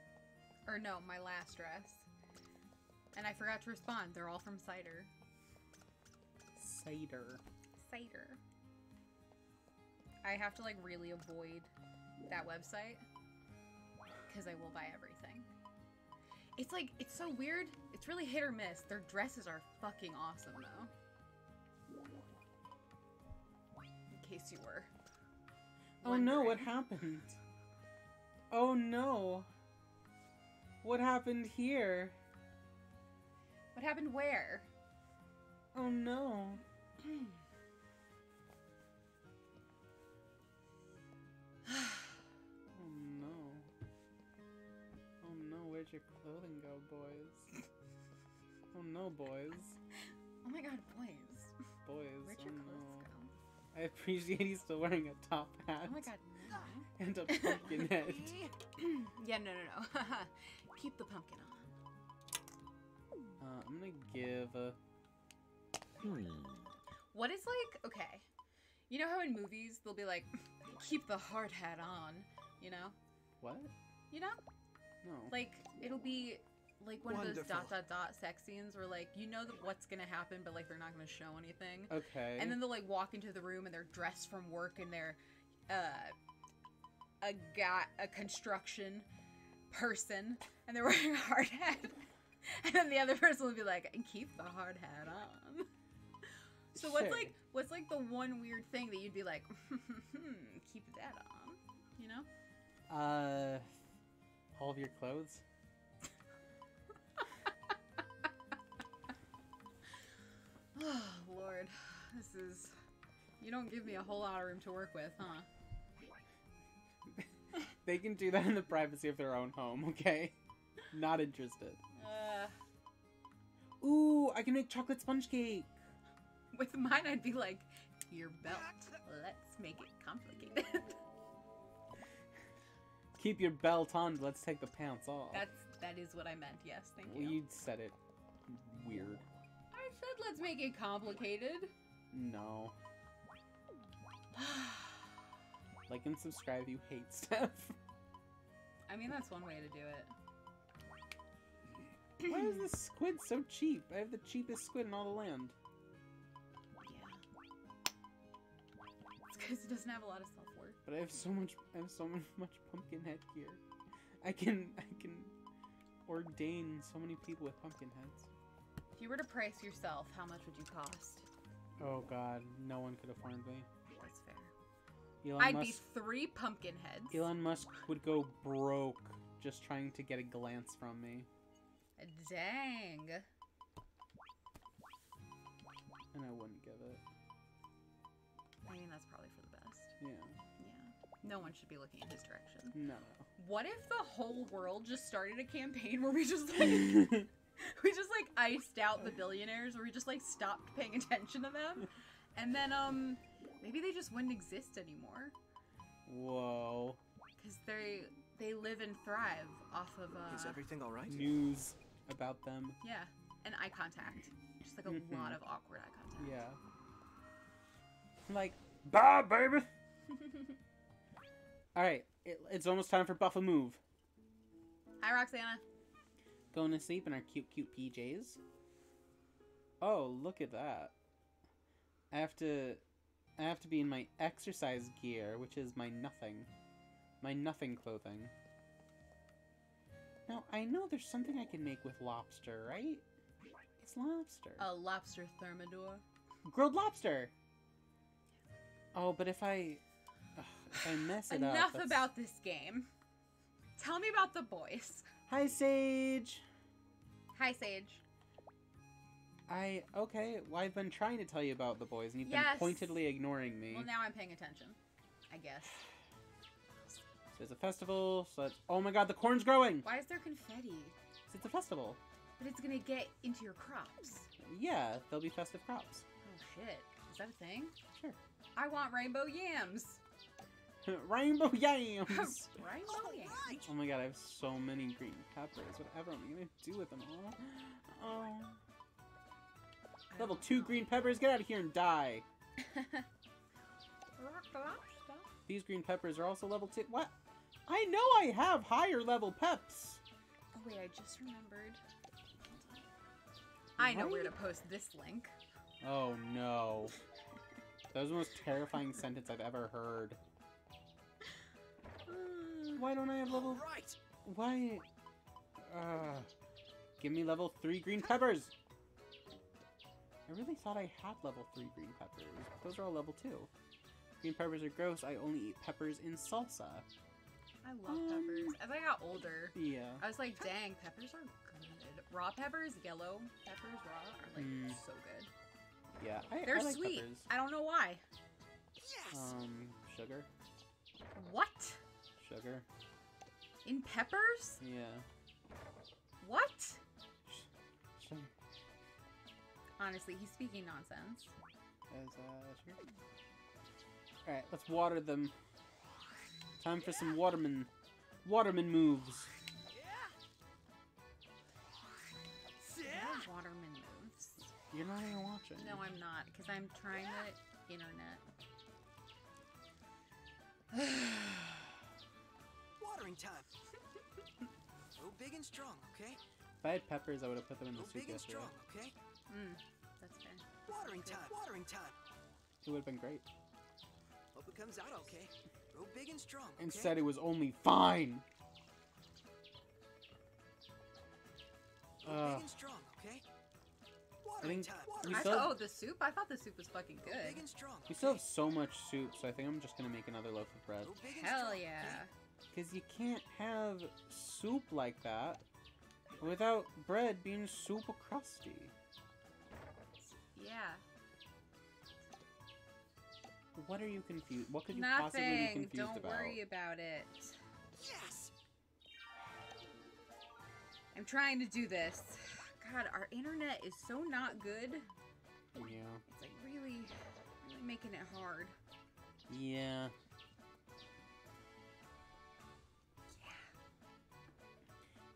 Or no, my last dress. And I forgot to respond. They're all from Cider. Cider. Cider. I have to like really avoid that website because I will buy everything. It's like it's so weird. It's really hit or miss. Their dresses are fucking awesome though. In case you were. Oh no, what happened? Oh no. What happened here? What happened where? Oh no. Oh no. Oh no, where'd your clothing go, boys? Oh no, boys. oh my god, boys. Boys, Where'd oh your no. clothes go? I appreciate he's still wearing a top hat. Oh my god, no. and a pumpkin head. yeah, no, no, no. Keep the pumpkin on. Uh, I'm gonna give a. Hmm. What is like, okay. You know how in movies they'll be like, keep the hard hat on, you know? What? You know? No. Like, it'll be like one of those dot dot dot sex scenes where like you know what's gonna happen but like they're not gonna show anything. okay. And then they'll like walk into the room and they're dressed from work and they're uh a guy a construction person and they're wearing a hard hat. and then the other person will be like, keep the hard hat on. So what's Sure. like what's like the one weird thing that you'd be like, keep that on? You know? Uh, all of your clothes. Oh Lord. This is you don't give me a whole lot of room to work with, huh? They can do that in the privacy of their own home. Okay. Not interested. Uh Ooh, I can make chocolate sponge cake. With mine, I'd be like, your belt. Let's make it complicated. Keep your belt on. Let's take the pants off. That's that is what I meant. Yes, thank Well, you. you said it weird. I said let's make it complicated. No. Like and subscribe. You hate Steph. I mean, that's one way to do it. Why is this squid so cheap? I have the cheapest squid in all the land. Because it doesn't have a lot of self worth. But I have so much. I have so much, pumpkin head gear. I can. I can ordain so many people with pumpkin heads. If you were to price yourself, how much would you cost? Oh God, no one could afford me. That's fair. Elon I'd Musk. be three pumpkin heads. Elon Musk would go broke just trying to get a glance from me, Dang. and I wouldn't give it. I mean, that's probably for the best. Yeah. Yeah. No one should be looking in his direction. No. What if the whole world just started a campaign where we just like we just like iced out the billionaires where we just like stopped paying attention to them and then um maybe they just wouldn't exist anymore Whoa. because they they live and thrive off of uh Is everything all right? News about them. yeah and eye contact just like a lot of awkward eye contact Yeah. Like, bye, baby. All right, it, it's almost time for Buff-A-Move. hi roxana Going to sleep in our cute, cute PJs. Oh, look at that. I have to, I have to be in my exercise gear, which is my nothing, my nothing clothing. Now I know there's something I can make with lobster, right? It's lobster. a lobster thermidor Grilled lobster. Oh, but if I, if I mess it up. enough that's- about this game tell me about the boys Hi, Sage. hi sage I okay. Well, I've been trying to tell you about the boys, and you've Yes. been pointedly ignoring me. well now i'm paying attention i guess So there's a festival. So that's oh my god, the corn's growing. Why is there confetti? It's a festival. But it's gonna get into your crops. Yeah, there'll be festive crops. Oh shit. Is that a thing? Sure. I want rainbow yams. Rainbow yams. rainbow yams. oh my god, I have so many green peppers. Whatever am I gonna do with them all? Oh. Level two green peppers. Get out of here and die. Rock the lobster. These green peppers are also level two. What? I know I have higher level peps. Oh wait, I just remembered. I know where to post this link. Oh no. That was the most terrifying sentence I've ever heard. Why don't I have level? All right. Why? Uh, give me level three green peppers. I really thought I had level three green peppers. Those are all level two. Green peppers are gross. I only eat peppers in salsa. I love peppers. As I got older, Yeah. I was like, dang, peppers are good. Raw peppers, yellow peppers, raw, are like Mm. so good. Yeah. I, They're I like sweet. peppers. I don't know why. Yes. Um, sugar, What? Sugar. In peppers? Yeah. What? Honestly, he's speaking nonsense. As uh, sugar. All right, let's water them. Time for some waterman, waterman moves. Waterman moves. You're not even watching. No, I'm not, because I'm trying the internet. Watering time. Grow big and strong, okay? If I had peppers, I would have put them in the Grow soup big and yesterday. strong, okay? Mm, that's fair. Watering time. Watering time. It would have been great. Hope it comes out okay. Grow big and strong, okay? Instead, it was only fine. Grow Ugh. big and strong, okay? I Watering think time. we Watering I still- thought, oh, the soup? I thought the soup was fucking good. big and strong. We still have so much soup, so I think I'm just gonna make another loaf of bread. Grow big and Hell strong, yeah. Okay? Because you can't have soup like that without bread being super crusty. Yeah. What are you confused? What could you possibly be Nothing. confused Don't about? worry about it. Yes. I'm trying to do this. God, our internet is so not good. Yeah. It's like really, really making it hard. Yeah.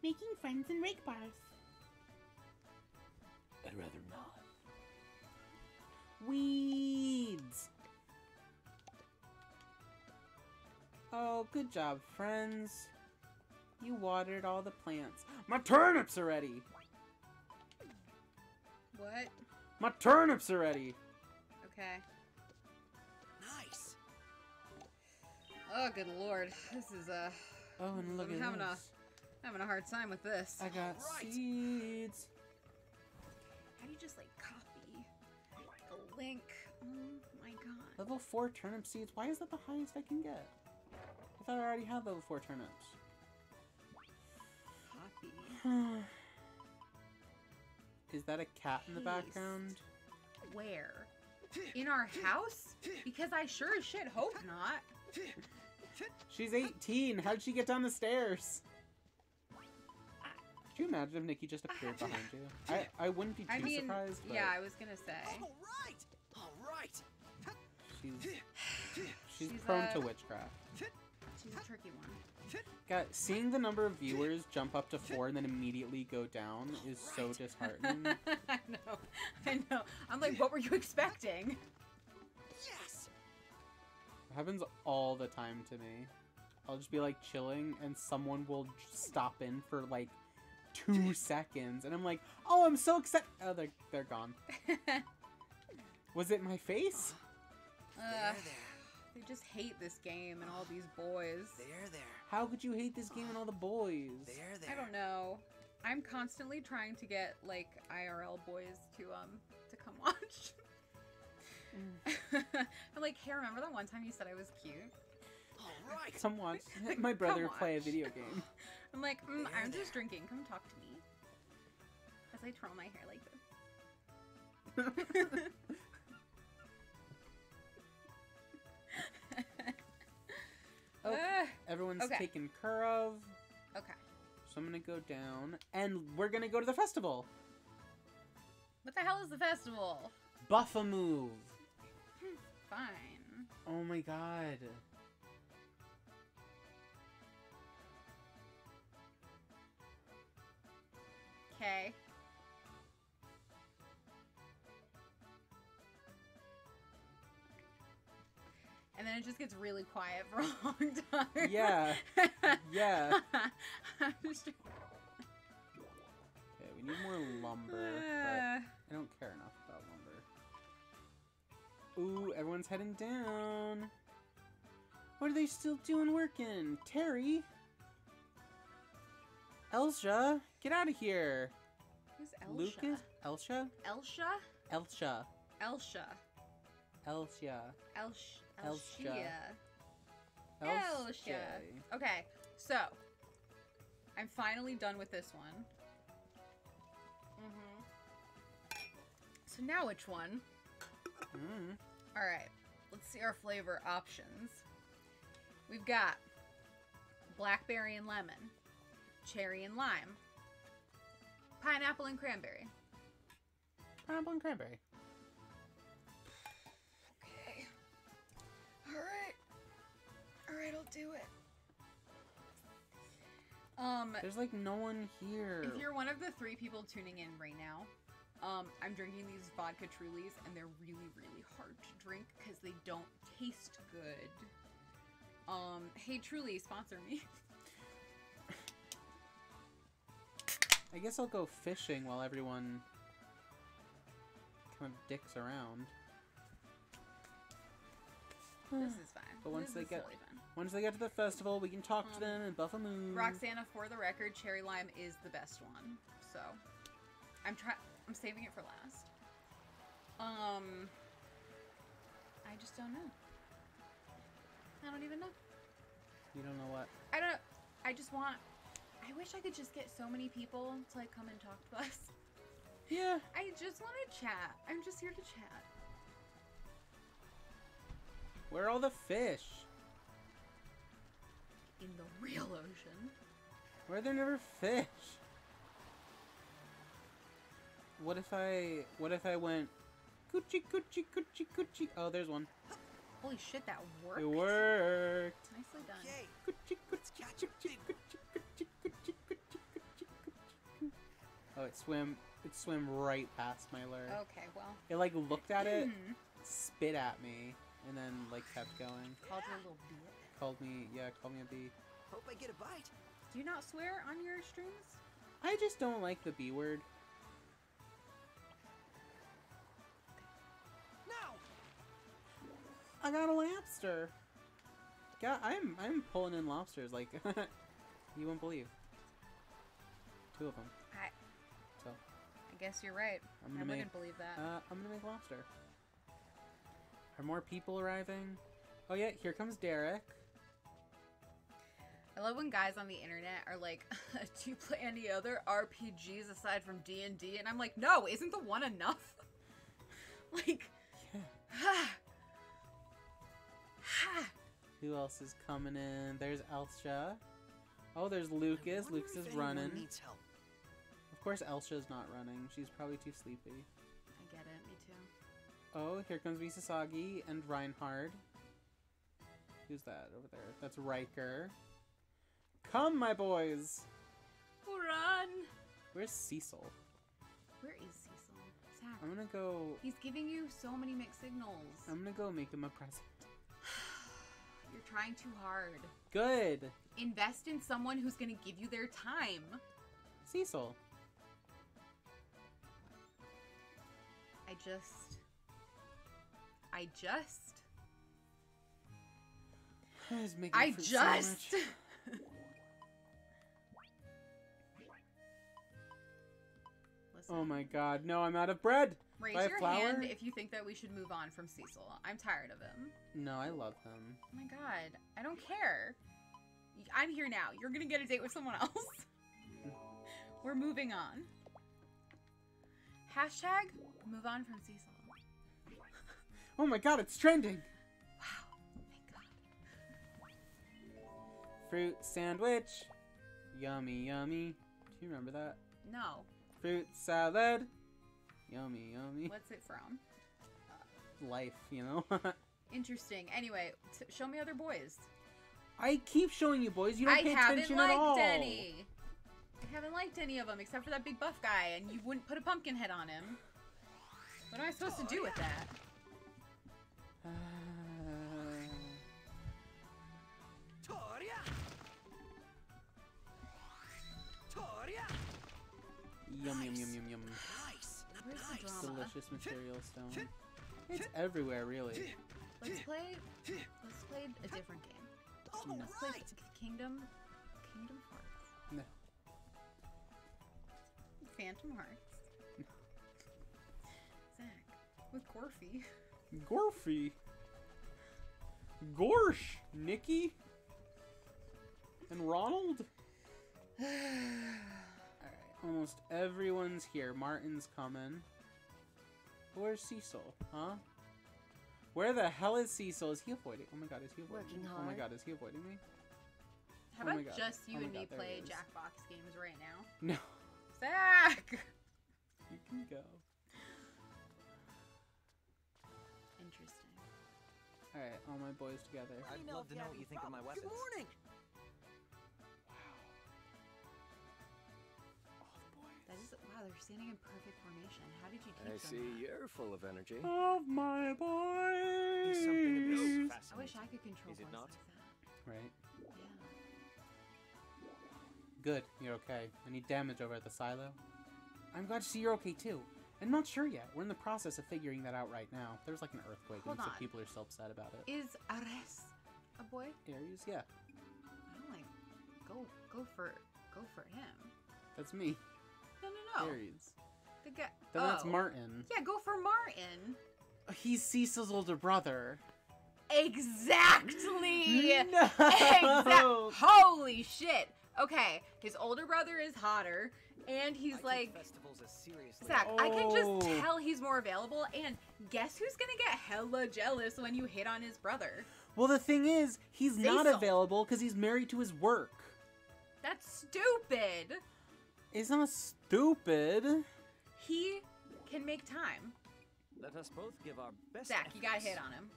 Making friends in Rigbarth. I'd rather not. Weeds! Oh, good job, friends. You watered all the plants. My turnips are ready! What? My turnips are ready! Okay. Nice. Oh, good lord. This is, uh, Oh, and look I'm at having a- this. Having a hard time with this. I got Alright. seeds. How do you just, like, copy the link? Oh my god. Level 4 turnip seeds. Why is that the highest I can get? I thought I already had level 4 turnips. Copy. is that a cat in the background? Where? In our house? Because I sure as shit hope not. She's 18. How'd she get down the stairs? Could you imagine if Nikki just appeared have behind you? I, I wouldn't be too I mean, surprised, but yeah, I was gonna say. All right. All right. she's, she's, She's, prone uh, to witchcraft. She's a tricky one. God, seeing the number of viewers jump up to four and then immediately go down is so disheartening. I know. I know. I'm like, what were you expecting? Yes. It happens all the time to me. I'll just be like chilling and someone will stop in for like two seconds and I'm like, oh, I'm so excited. Oh, they're, they're gone. Was it my face? Uh, There, there. they just hate this game and all these boys. There, there. How could you hate this game and all the boys? There, there. I don't know. I'm constantly trying to get like IRL boys to um to come watch. I'm like, hey, remember that one time you said I was cute? All right. Come watch my brother Come play a video game. I'm like, mm, I'm just drinking. Come talk to me. As I twirl my hair like this. Ah, everyone's okay. taken care of. okay. So I'm gonna go down, and we're gonna go to the festival. What the hell is the festival? Buff-A-Move. Fine. Oh my god. Okay. And then it just gets really quiet for a long time. Yeah. Yeah. Okay, we need more lumber, but Uh, I don't care enough about lumber. Ooh, everyone's heading down. What are they still doing working? Terry? Elsha? Get out of here. who's Elsha? Lucas? Elsha? Elsha? Elsha. Elsha. Elsha. Elsh. Elsha. Elshia. Elsha. Okay. Okay, so I'm finally done with this one. Mm-hmm. So now which one? Mm. All right, let's see our flavor options. We've got blackberry and lemon, cherry and lime, pineapple and cranberry. Pineapple and cranberry. Okay. All right. All right, I'll do it. Um, There's like no one here. if you're one of the three people tuning in right now, um, I'm drinking these vodka Trulies, and they're really, really hard to drink because they don't taste good. Um, hey Truly, sponsor me. I guess I'll go fishing while everyone kind of dicks around. this is fine. But once This they get- totally. Once they get to the festival, we can talk to Um, them and buff a moon. Roxana, for the record, cherry lime is the best one. So, I'm try I'm saving it for last. Um, I just don't know. I don't even know. You don't know what? I don't. I just want. I wish I could just get so many people to like come and talk to us. Yeah. I just want to chat. I'm just here to chat. Where are all the fish? In the real ocean. Where are there never fish? What if I what if I went coochie coochie coochie coochie? Oh, there's one. Holy shit, that worked. It worked. Nicely done. Okay, Coochie coochie catch a coochie big coochie coochie Oh, it swim. It swim right past my lure. Okay, well. It like looked at it, hmm, spit at me, and then like kept going. Called you a little bitch. Called me, yeah, called me a bee. Hope I get a bite. Do you not swear on your streams? I just don't like the B word. Now! I got a lobster. Yeah, I'm I'm pulling in lobsters like you won't believe. Two of them. I. Guess you're right. I'm gonna wouldn't make believe that. uh, I'm gonna make lobster. Are more people arriving? Oh yeah, here comes Derek. I love when guys on the internet are like, "Do you play any other RPGs aside from D and D?" And I'm like, "No, isn't the one enough?" like, Yeah. ha, ha. Who else is coming in? There's Elsha. Oh, there's Lucas. Lucas is running. Needs help. Of course, Elsha's not running. She's probably too sleepy. I get it. Me too. Oh, here comes Misasagi and Reinhard. Who's that over there? That's Ryker. Come, my boys! Run. Where's Cecil? Where is Cecil? Zach. I'm gonna go. He's giving you so many mixed signals. I'm gonna go make him a present. You're trying too hard. Good! Invest in someone who's gonna give you their time. Cecil. I just. I just. I just. Listen, Oh my god, no, I'm out of bread! raise your flower? hand if you think that we should move on from Cecil. I'm tired of him. No, I love him. Oh my god, I don't care. I'm here now. You're gonna get a date with someone else. We're moving on. Hashtag move on from Cecil. Oh my god, it's trending! Wow, thank God. Fruit sandwich. Yummy, yummy. Do you remember that? No, Fruit salad. Yummy, yummy. what's it from? Life, you know? Interesting. Anyway, t- show me other boys. I keep showing you boys. You don't I pay haven't attention liked at all. any. I haven't liked any of them except for that big buff guy, and you wouldn't put a pumpkin head on him. What am I supposed to do with that? Uh, Toria! Toria! yum, yum, yum, yum, yum. Nice! Where's the nice. drama? Delicious material stone. It's everywhere, really. Let's play. Let's play a different game. All Let's play right. Kingdom. Kingdom Hearts. No. Phantom Hearts. With Gorfy. Gorfy. Gorsh. Nikki. And Ronald. Alright, almost everyone's here. Martin's coming. Where's Cecil? Huh? Where the hell is Cecil? Is he avoiding? Oh my god, is he avoiding Working me? Oh my god, is he avoiding me? Oh How Oh about God. just you Oh and me God, there play. Jackbox games right now? No. Zach! You can go. All right, all my boys together. I'd love to know what you think of my weapons. Good morning. Wow. That is wow. They're standing in perfect formation. How did you keep I them? I see you're full of energy. Of my boys. I wish I could control is it not? Like right. Yeah. Good. You're okay. Any damage over at the silo? I'm glad to see you're okay too. I'm not sure yet. We're in the process of figuring that out right now. There's like an earthquake, Hold and so people are still upset about it. Is Ares a boy? Ares, yeah, I'm like, go, go for, go for him. that's me. No, no, no. Ares. The guy. Then that's oh. Martin. Yeah, go for Martin. He's Cecil's older brother. Exactly. No. Exact. Holy shit. Okay, his older brother is hotter, and he's I like. festivals as seriously. Zach, I can Oh. just tell he's more available, and guess who's gonna get hella jealous when you hit on his brother? Well, the thing is, he's not Cecil. available because he's married to his work. That's stupid. It's not stupid. He can make time. Let us both give our best. Zach, you gotta hit on him.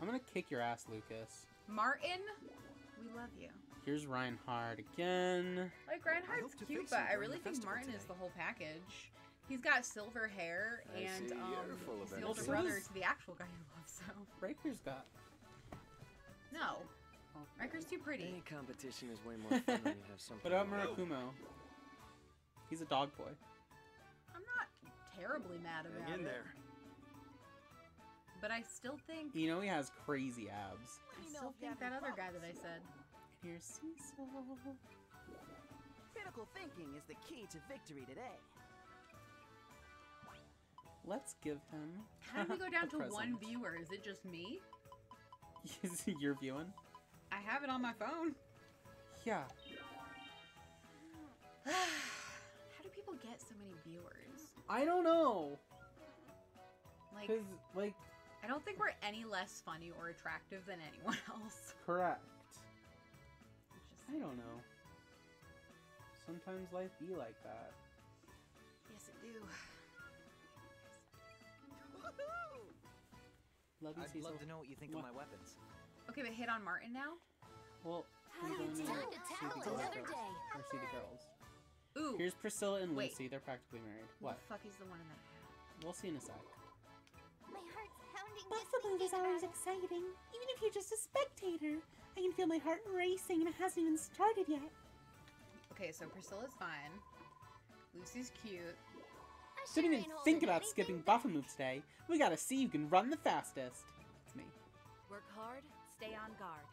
I'm gonna kick your ass, Lucas. Martin, we love you. Here's Reinhard again. Like I Reinhard's cute, but I really think festival Martin is the whole package. He's got silver hair, I and um, you're full of he's the older So brother to the actual guy you love. So Ryker's got. no, Ryker's too pretty. Any competition is way more fun when you have something. What about. Murakumo? He's a dog boy. I'm not terribly mad about Hang in it, there. but I still think You know he has crazy abs. I still think that other guy that I said. Here's Cecil. Critical thinking is the key to victory today. Let's give him. How did we go down a to one viewer? Is it just me? Is it your viewing? I have it on my phone. Yeah. How do people get so many viewers? I don't know. Like, Cause like I don't think we're any less funny or attractive than anyone else. correct. It's just- I don't know. Sometimes life be like that. yes, it do. Love you, I'd Cecil. love to know what you think What? of my weapons. Okay, but hit on Martin now. Well, How we're do you going time to to see the girls another day? Or see the girls. Ooh, Here's Priscilla and Wait. Lucy. They're practically married. What? the fuck is the one in that hat? We'll see in a sec. My heart's pounding. just Buffalo is always exciting, even if you're just a spectator. I can feel my heart racing and it hasn't even started yet. Okay, so Priscilla's fine. Lucy's cute. I Didn't sure even think about anything skipping back. buffer moves today. We gotta see who can run the fastest. It's me. Work hard, stay on guard.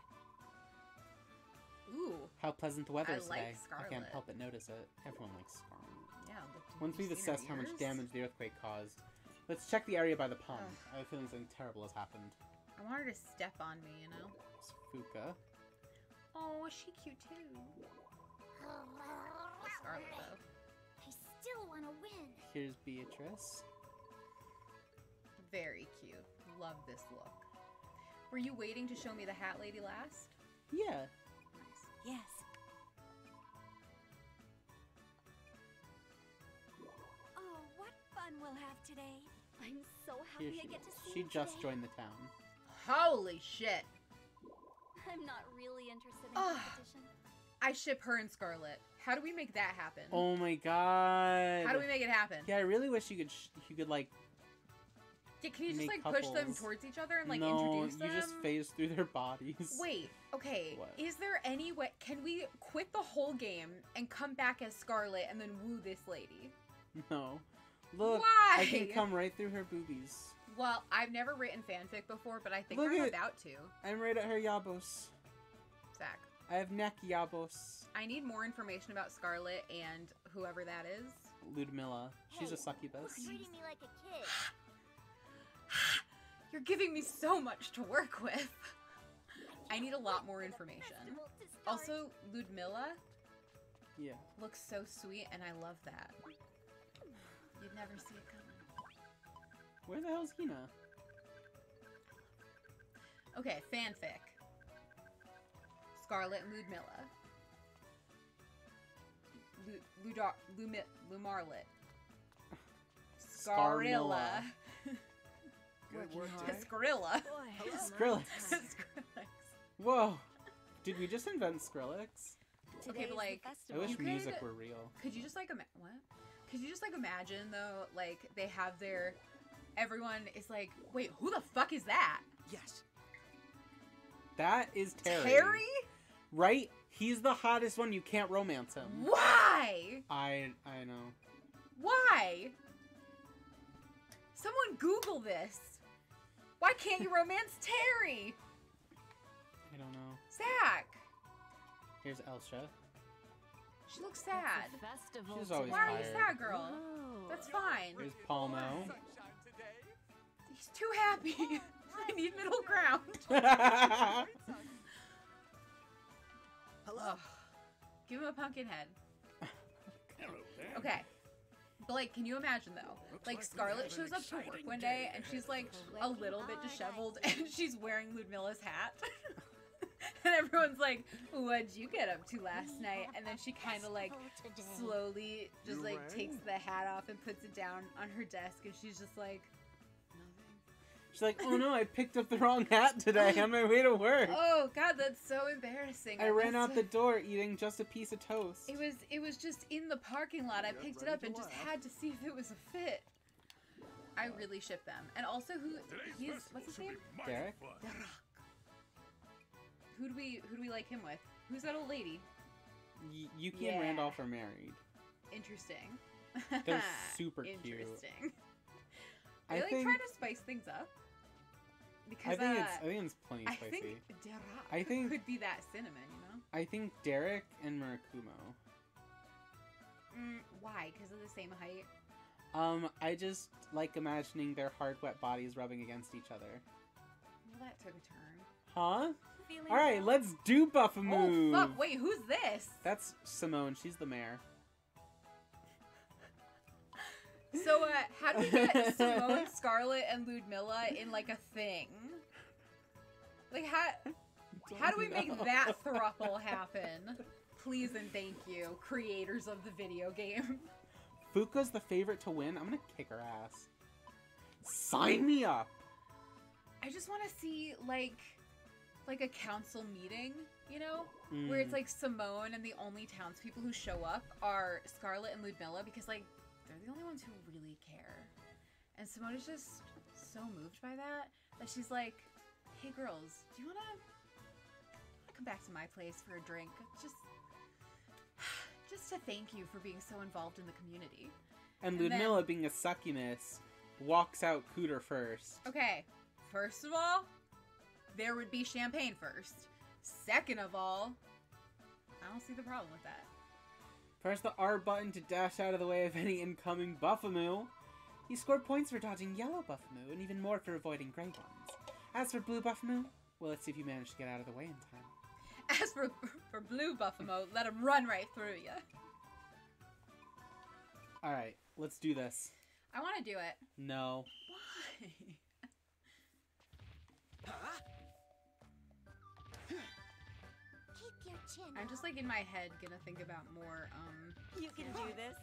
Ooh, How pleasant the weather I is like today. I can't help but notice it. Everyone likes Scarlet. yeah. But Once we've assessed how much damage the earthquake caused, let's check the area by the pond. Ugh. I have a feeling something terrible has happened. I want her to step on me, you know. It's Fuuka. Oh, she cute too. That's Scarlet though. I still want to win. Here's Beatrice. Very cute. Love this look. Were you waiting to show me the hat lady last? Yeah. Nice. Yes. Oh, what fun we'll have today. I'm so happy she I get to is. see She you just today. joined the town. Holy shit! I'm not really interested in Ugh. competition. I ship her and Scarlet. How do we make that happen? Oh my god. How do we make it happen? Yeah, I really wish you could. Sh- you could like. Yeah, Can you just make like push them towards each other and like no, introduce them? you just phase through their bodies. Wait, okay. What? Is there any way? Can we quit the whole game and come back as Scarlet and then woo this lady? No. Look, I can come right through her boobies. Well, I've never written fanfic before, but I think Look I'm at- about to. I'm right at her yabos. Zach, I have neck yabos. I need more information about Scarlet and whoever that is. Ludmilla. She's a Hey, succubus. You're treating me like a kid. You're giving me so much to work with. I need a lot more information. Festival to start. Also, Ludmilla Yeah. looks so sweet, and I love that. You'd never see it coming. Where the hell's Hina? Okay, fanfic. Scarlet and Ludmilla. Lu- Ludar- Lumi- Lumarlet. Scarilla. Good work. Scarilla. Skrillex. Skrillex. Whoa. Did we just invent Skrillex? Today's the like, I wish You could- music were real. Could you just like ima- what? Could you just like imagine though, like they have their everyone is like, wait, who the fuck is that? Yes. That is Terry. Terry? Right? He's the hottest one. You can't romance him. Why? I I know. Why? Someone Google this. Why can't you romance Terry? I don't know. Zach. Here's Elsha. She looks sad. festival She's always Why are you sad, girl? Whoa. That's fine. Here's Palmo. Sunshine today. He's too happy. I need middle ground. Hello. Give him a pumpkin head. Hello there. Okay. But like, can you imagine though? Looks Like like we Scarlet have an shows up to work one day day and she's like a little bit disheveled and she's wearing Ludmilla's hat. and everyone's like, What'd you get up to last night? And then she kind of like slowly just like takes the hat off and puts it down on her desk and she's just like, She's like, oh no, I picked up the wrong hat today on my way to work. Oh god, that's so embarrassing. I ran out the door eating just a piece of toast. It was it was just in the parking lot. I picked it up to and just had to see if it was a fit. I really ship them. And also who Today's he's what's his name? be mighty Derek? Who do we who do we like him with? Who's that old lady? Y- Yuki Yeah. and Randolph are married. Interesting. They're super cute. Interesting. I Are they like think trying to spice things up? Because I think uh, it's I think it's plenty I spicy. think Derek I think- it could be that cinnamon, you know? I think Derek and Murakumo. Mm, why? Because of the same height. Um, I just like imagining their hard, wet bodies rubbing against each other. Well, that took a turn. Huh? Feeling All right, down? let's do Buffamoo. Oh fuck! Wait, who's this? That's Simone. She's the mayor. So, uh, how do we get Simone, Scarlet, and Ludmilla in like a thing? Like, how how do we make that thruple happen? Please and thank you, creators of the video game. Fuuka's the favorite to win. I'm gonna kick her ass. Sign me up. I just want to see like like a council meeting, you know, where Mm. it's like Simone and the only townspeople who show up are Scarlet and Ludmilla because like the only ones who really care. And Simone is just so moved by that that she's like, "Hey girls, do you want to come back to my place for a drink? Just just to thank you for being so involved in the community." And And then- Ludmilla, being a succubus, walks out Cooter first. Okay, first of all, there would be champagne first. Second of all, I don't see the problem with that. Press the R button to dash out of the way of any incoming Buffamoo. You scored points for dodging yellow Buffamoo, and even more for avoiding gray ones. As for blue Buffamoo, well, let's see if you manage to get out of the way in time. As for for blue Buffalo, let him run right through you. Alright, let's do this. I want to do it. No. Why? I'm just like in my head gonna think about more um You can do this.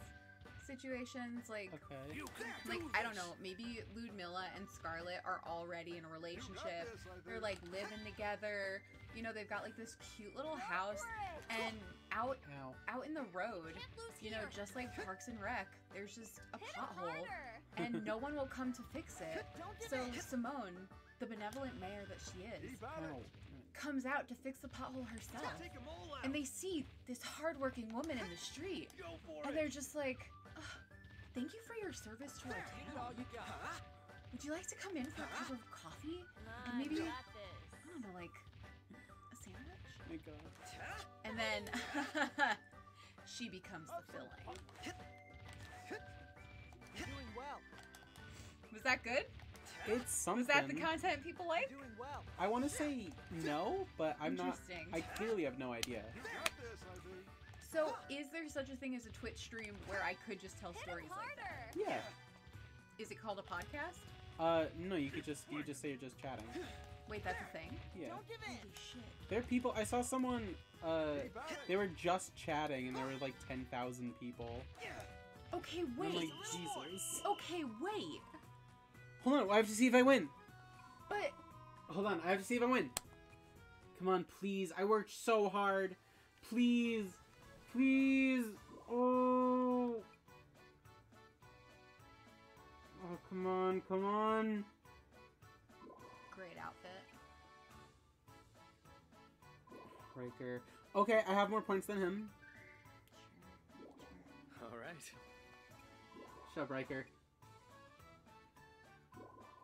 situations like Okay. You can do like I don't know, maybe Ludmilla and Scarlet are already in a relationship. They're like living together. You know, they've got like this cute little house and out Ow. out in the road, Get you know, just like Parks and Rec, there's just a Hit 'em pothole and no one will come to fix it. So in. Simone, the benevolent mayor that she is, Ow. Comes out to fix the pothole herself. And they see this hardworking woman in the street, Go for and they're just like, "Ugh, "Thank you for your service to our Give it all town. you got. Huh? Would you like to come in for a cup of coffee? and maybe- got I don't know, like a sandwich." my god. And then she becomes the filling. Doing well. Was that good? It's something. Was that the content people like? Doing well. I want to say no, but I'm not. Interesting. I clearly have no idea. So, is there such a thing as a Twitch stream where I could just tell Hit 'em stories like that? Yeah. Is it called a podcast? Uh, no, you could just you just say you're just chatting. Wait, that's a thing. Yeah. Don't give in. Holy shit. There are people. I saw someone. Uh, they were just chatting, and there were like ten thousand people. Yeah. Okay, And I'm wait. like, Jesus. Okay, wait. Hold on, I have to see if I win. But Hold on, I have to see if I win. Come on, please. I worked so hard. Please. Please. Oh. Oh, come on, come on. Great outfit. Ryker. Okay, I have more points than him. All right. Shut up, Ryker.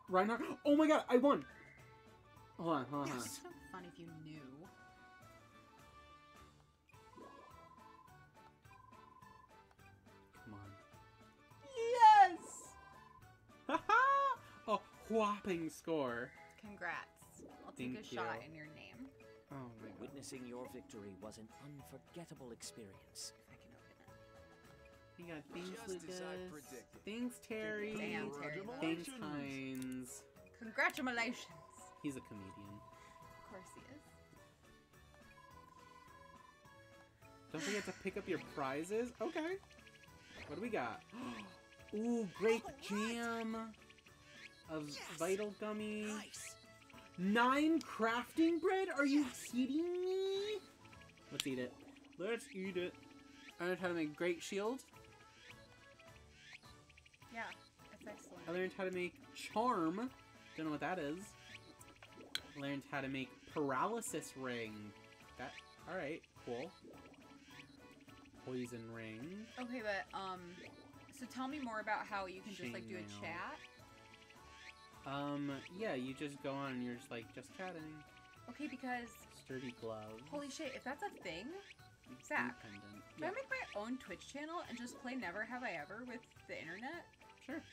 Reinhard. Oh my god, I won! Hold on, hold on, hold on. It's so fun if you knew. Come on. Yes! Haha! A whopping score. Congrats. I'll take Thank a shot you. in your name. Oh my god. Witnessing your victory was an unforgettable experience. You got thanks, Just as Lucas. predicted. Thanks, Terry. Damn, Terry. Thanks, Heinz. Congratulations. He's a comedian. Of course he is. Don't forget to pick up your prizes. Okay. What do we got? Ooh, grape oh, jam. A vital gummy. Nice. Nine crafting bread? Are you kidding me? Let's eat it. Let's eat it. I learned how to make great shield. Yeah, it's excellent. I learned how to make charm. Don't know what that is. Learned how to make paralysis ring. That alright, cool. Poison ring. Okay, but um, so tell me more about how you can just like do a chat. Um, yeah, you just go on and you're just like just chatting. Okay, because Sturdy gloves. holy shit, if that's a thing, Zach, Independent. can Yeah, I make my own Twitch channel and just play Never Have I Ever with the internet? Sure.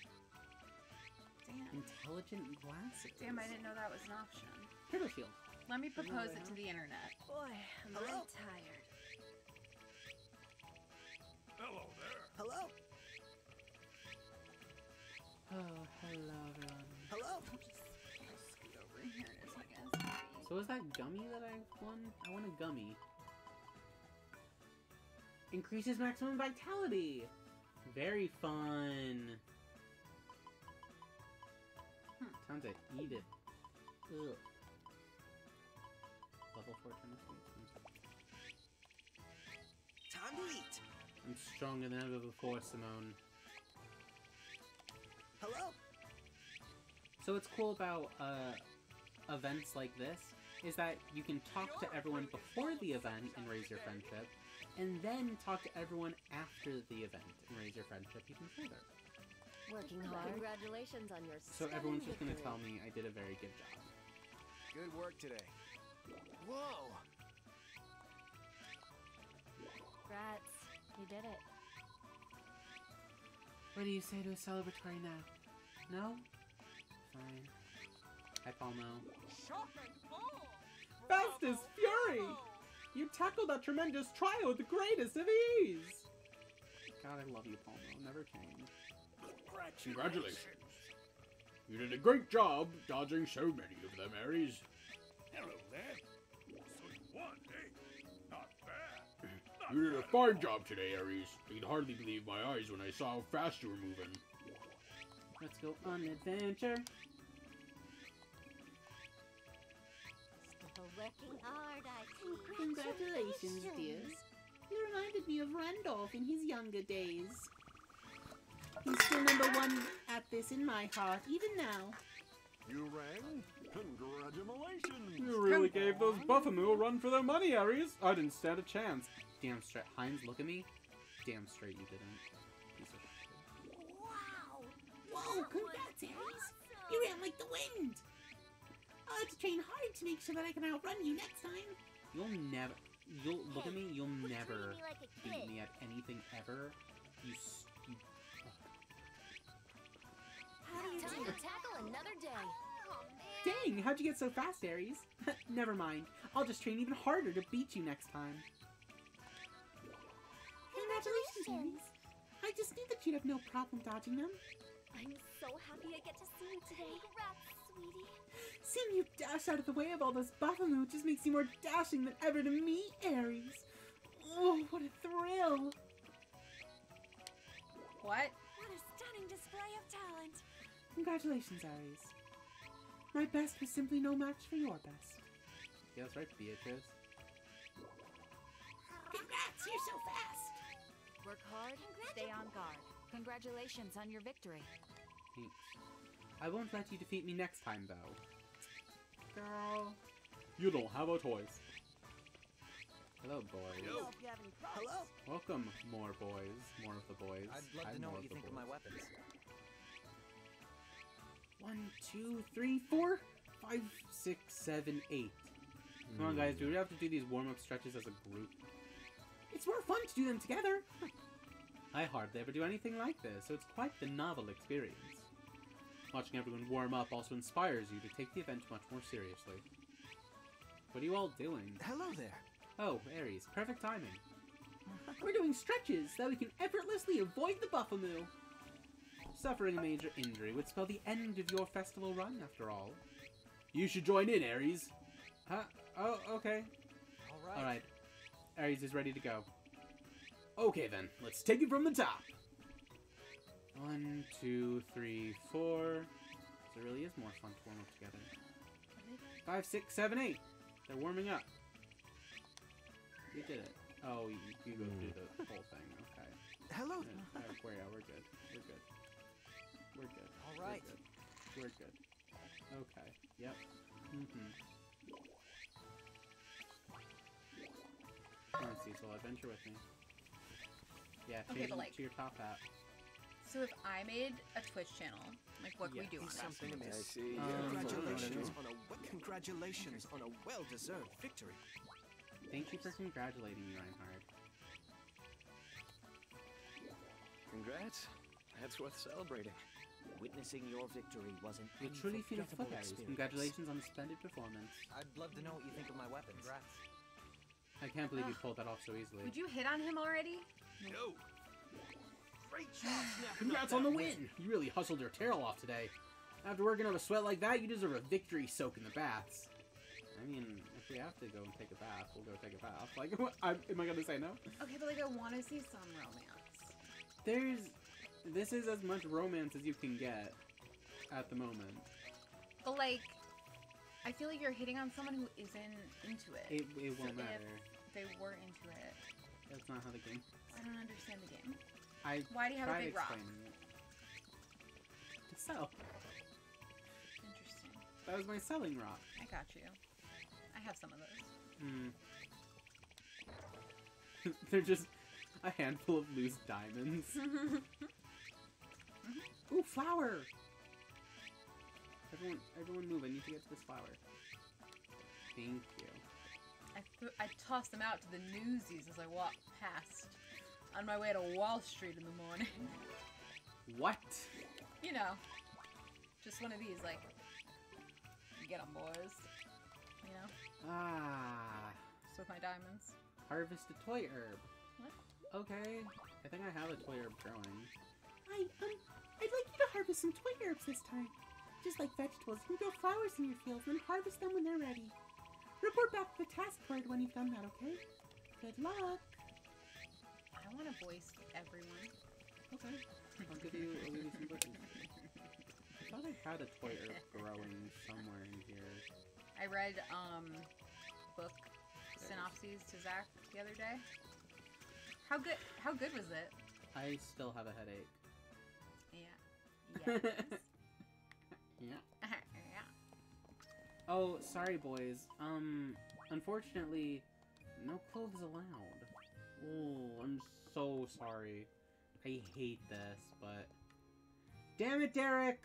Damn. Intelligent glasses. Damn, I didn't know that was an option. Turtle shield. Let me propose it to the internet. Boy, I'm Hello? Tired. Hello there. Hello? Oh, hello everyone. Hello? Scoot over here it is, I guess. So is that gummy that I won? I want a gummy. Increases maximum vitality. Very fun. Time to eat it. Ugh. Level 4 tennis Time to eat. I'm stronger than ever before, Simone. Hello? So what's cool about uh, events like this is that you can talk to everyone before the event and raise your friendship, and then talk to everyone after the event and raise your friendship even further. Working hard. Congratulations on your So everyone's just gonna tell me I did a very good job. Good work today. Whoa. Congrats. You did it. What do you say to a celebratory nap? No? Fine. Hi, Palmo. Shock and. Fastest Fury! You tackled that tremendous trial with the greatest of ease! God, I love you, Palmo. Never change. Congratulations. You did a great job dodging so many of them, Ares. Hello there. So you won, eh? Not bad. Not You did a fine job today, Ares. I could hardly believe my eyes when I saw how fast you were moving. Let's go on an adventure. Still working hard, I see. Congratulations, dears. You reminded me of Randolph in his younger days. He's still number one at this in my heart, even now. You rang? Congratulations. You really gave those Buffamoo a run for their money, Ares. I didn't stand a chance. Damn straight. Heinz, look at me. Damn straight you didn't. Piece of shit. Wow! Whoa, congrats, Ares! You ran like the wind! I'll have to train hard to make sure that I can outrun you next time. You'll never. You'll look at me. You'll never me like beat me at anything ever. You. Time to tackle another day. Oh, man. Dang! How'd you get so fast, Ares? never mind. I'll just train even harder to beat you next time. Congratulations, Ares. I just knew that you'd have no problem dodging them. I'm so happy I get to see you today. Congrats, sweetie. Seeing you dash out of the way of all those Buffamoo just makes you more dashing than ever to me, Ares. Oh, what a thrill! What? What a stunning display of talent. Congratulations, Ares. My best was simply no match for your best. Yeah, that's right, Beatrice. Congrats! gets here so fast? Work hard, stay on guard. Congratulations on your victory. Thanks. I won't let you defeat me next time, though. Girl. You don't have a choice. Hello, boys. Yo. If you have any problems. Hello. Welcome, more boys. More of the boys. I'd love I'm to know what you the think of my weapons. One, two, three, four, five, six, seven, eight. Come on, guys. Do we have to do these warm-up stretches as a group? It's more fun to do them together. I hardly ever do anything like this, so it's quite the novel experience. Watching everyone warm up also inspires you to take the event much more seriously. What are you all doing? Hello there. Oh, Ares, perfect timing. We're doing stretches so we can effortlessly avoid the Buffamoo. Suffering a major injury would spell the end of your festival run, after all. You should join in, Ares. Huh? Oh, okay. All right. Alright. Ares is ready to go. Okay then, let's take it from the top. One, two, three, four. So it really is more fun to warm up together. Five, six, seven, eight. They're warming up. You did it. Oh, you, you go through the hmm. whole thing. Okay. Hello. Yeah, we're, yeah, we're good. We're good. We're good. All We're good. We're good. Okay. Yep. Mm-hmm. Come on, Cecil. Adventure with me. Yeah, Okay, but, like- to your top hat. So if I made a Twitch channel, like what Yes. we do on He's something Rascal, amiss. see. Um, Congratulations on a we- congratulations on a well-deserved victory. Thank you for congratulating me, Reinhard. Congrats. That's worth celebrating. Witnessing your victory was an You truly feel a unforgettable foot, experience. Congratulations on a splendid performance. I'd love to know what you think of my weapons. Congrats. I can't believe you ah. pulled that off so easily. would you hit on him already? No. Great job, snapping Congrats on the that win! You really hustled your tail off today. After working up a sweat like that, you deserve a victory soak in the baths. I mean, if we have to go and take a bath, we'll go take a bath. Like, what- I, am I gonna say no? Okay, but like I want to see some romance. There's, this is as much romance as you can get at the moment. But like, I feel like you're hitting on someone who isn't into it. It, it won't if matter. they were into it. That's not how the game. I don't understand the game. I Why do you have a big rock? explaining it. Sell. Interesting. That was my selling rock. I got you. I have some of those. Hmm. They're just a handful of loose diamonds. Ooh, flower! Everyone, everyone move. I need to get to this flower. Thank you. I, I tossed them out to the newsies as I walked past on my way to Wall Street in the morning. What? you know, just one of these, like, get 'em boys. You know, Ah. just with my diamonds. Harvest a toy herb. What? Okay. I think I have a toy herb growing. I, um, I'd like you to harvest some toy herbs this time. Just like vegetables, you can grow flowers in your fields and harvest them when they're ready. Report back to the task board when you've done that, okay? Good luck. I want to voice everyone. Okay. I'll give you, I'll give you some cookies. I thought I had a toy herb growing somewhere in here. I read um book synopses to Zach the other day. How good? How good was it? I still have a headache. Yeah. Yeah. Yeah. yeah. Oh, sorry, boys. Um, unfortunately, no clothes allowed. Oh, I'm so sorry. I hate this, but... Damn it, Derek!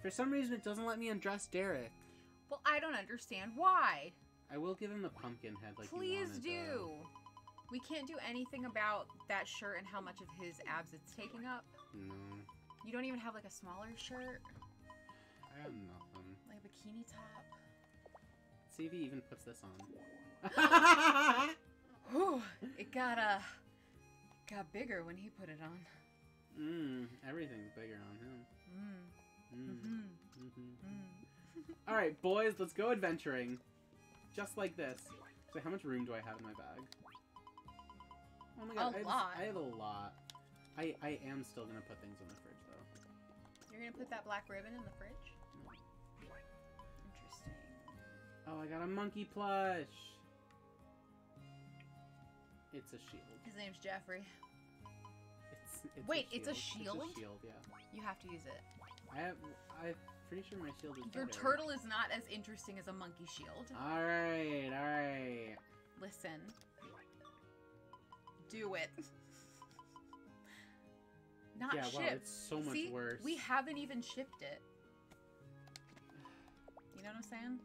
For some reason, it doesn't let me undress Derek. Well, I don't understand why. I will give him the pumpkin head like Please do. though. We can't do anything about that shirt and how much of his abs it's taking up. No, You don't even have like a smaller shirt, I have nothing. like a bikini top. See if he even puts this on. Whew, it got uh got bigger when he put it on. Mmm, everything's bigger on him. Mm. Mm. Mm-hmm. Mm. Alright, boys, let's go adventuring. Just like this. So how much room do I have in my bag? Oh my god, A I, have, lot. I have a lot. I, I am still gonna put things in the fridge. You're gonna put that black ribbon in the fridge? Interesting. Oh, I got a monkey plush! It's a shield. His name's Jeffrey. It's, it's Wait, a it's a It's shield? a shield, yeah. You have to use it. I have, I'm pretty sure my shield is Your better. turtle is not as interesting as a monkey shield. All right, all right. Listen. Do it. Not yeah, shipped. wow, it's so much See, worse. we haven't even shipped it. You know what I'm saying?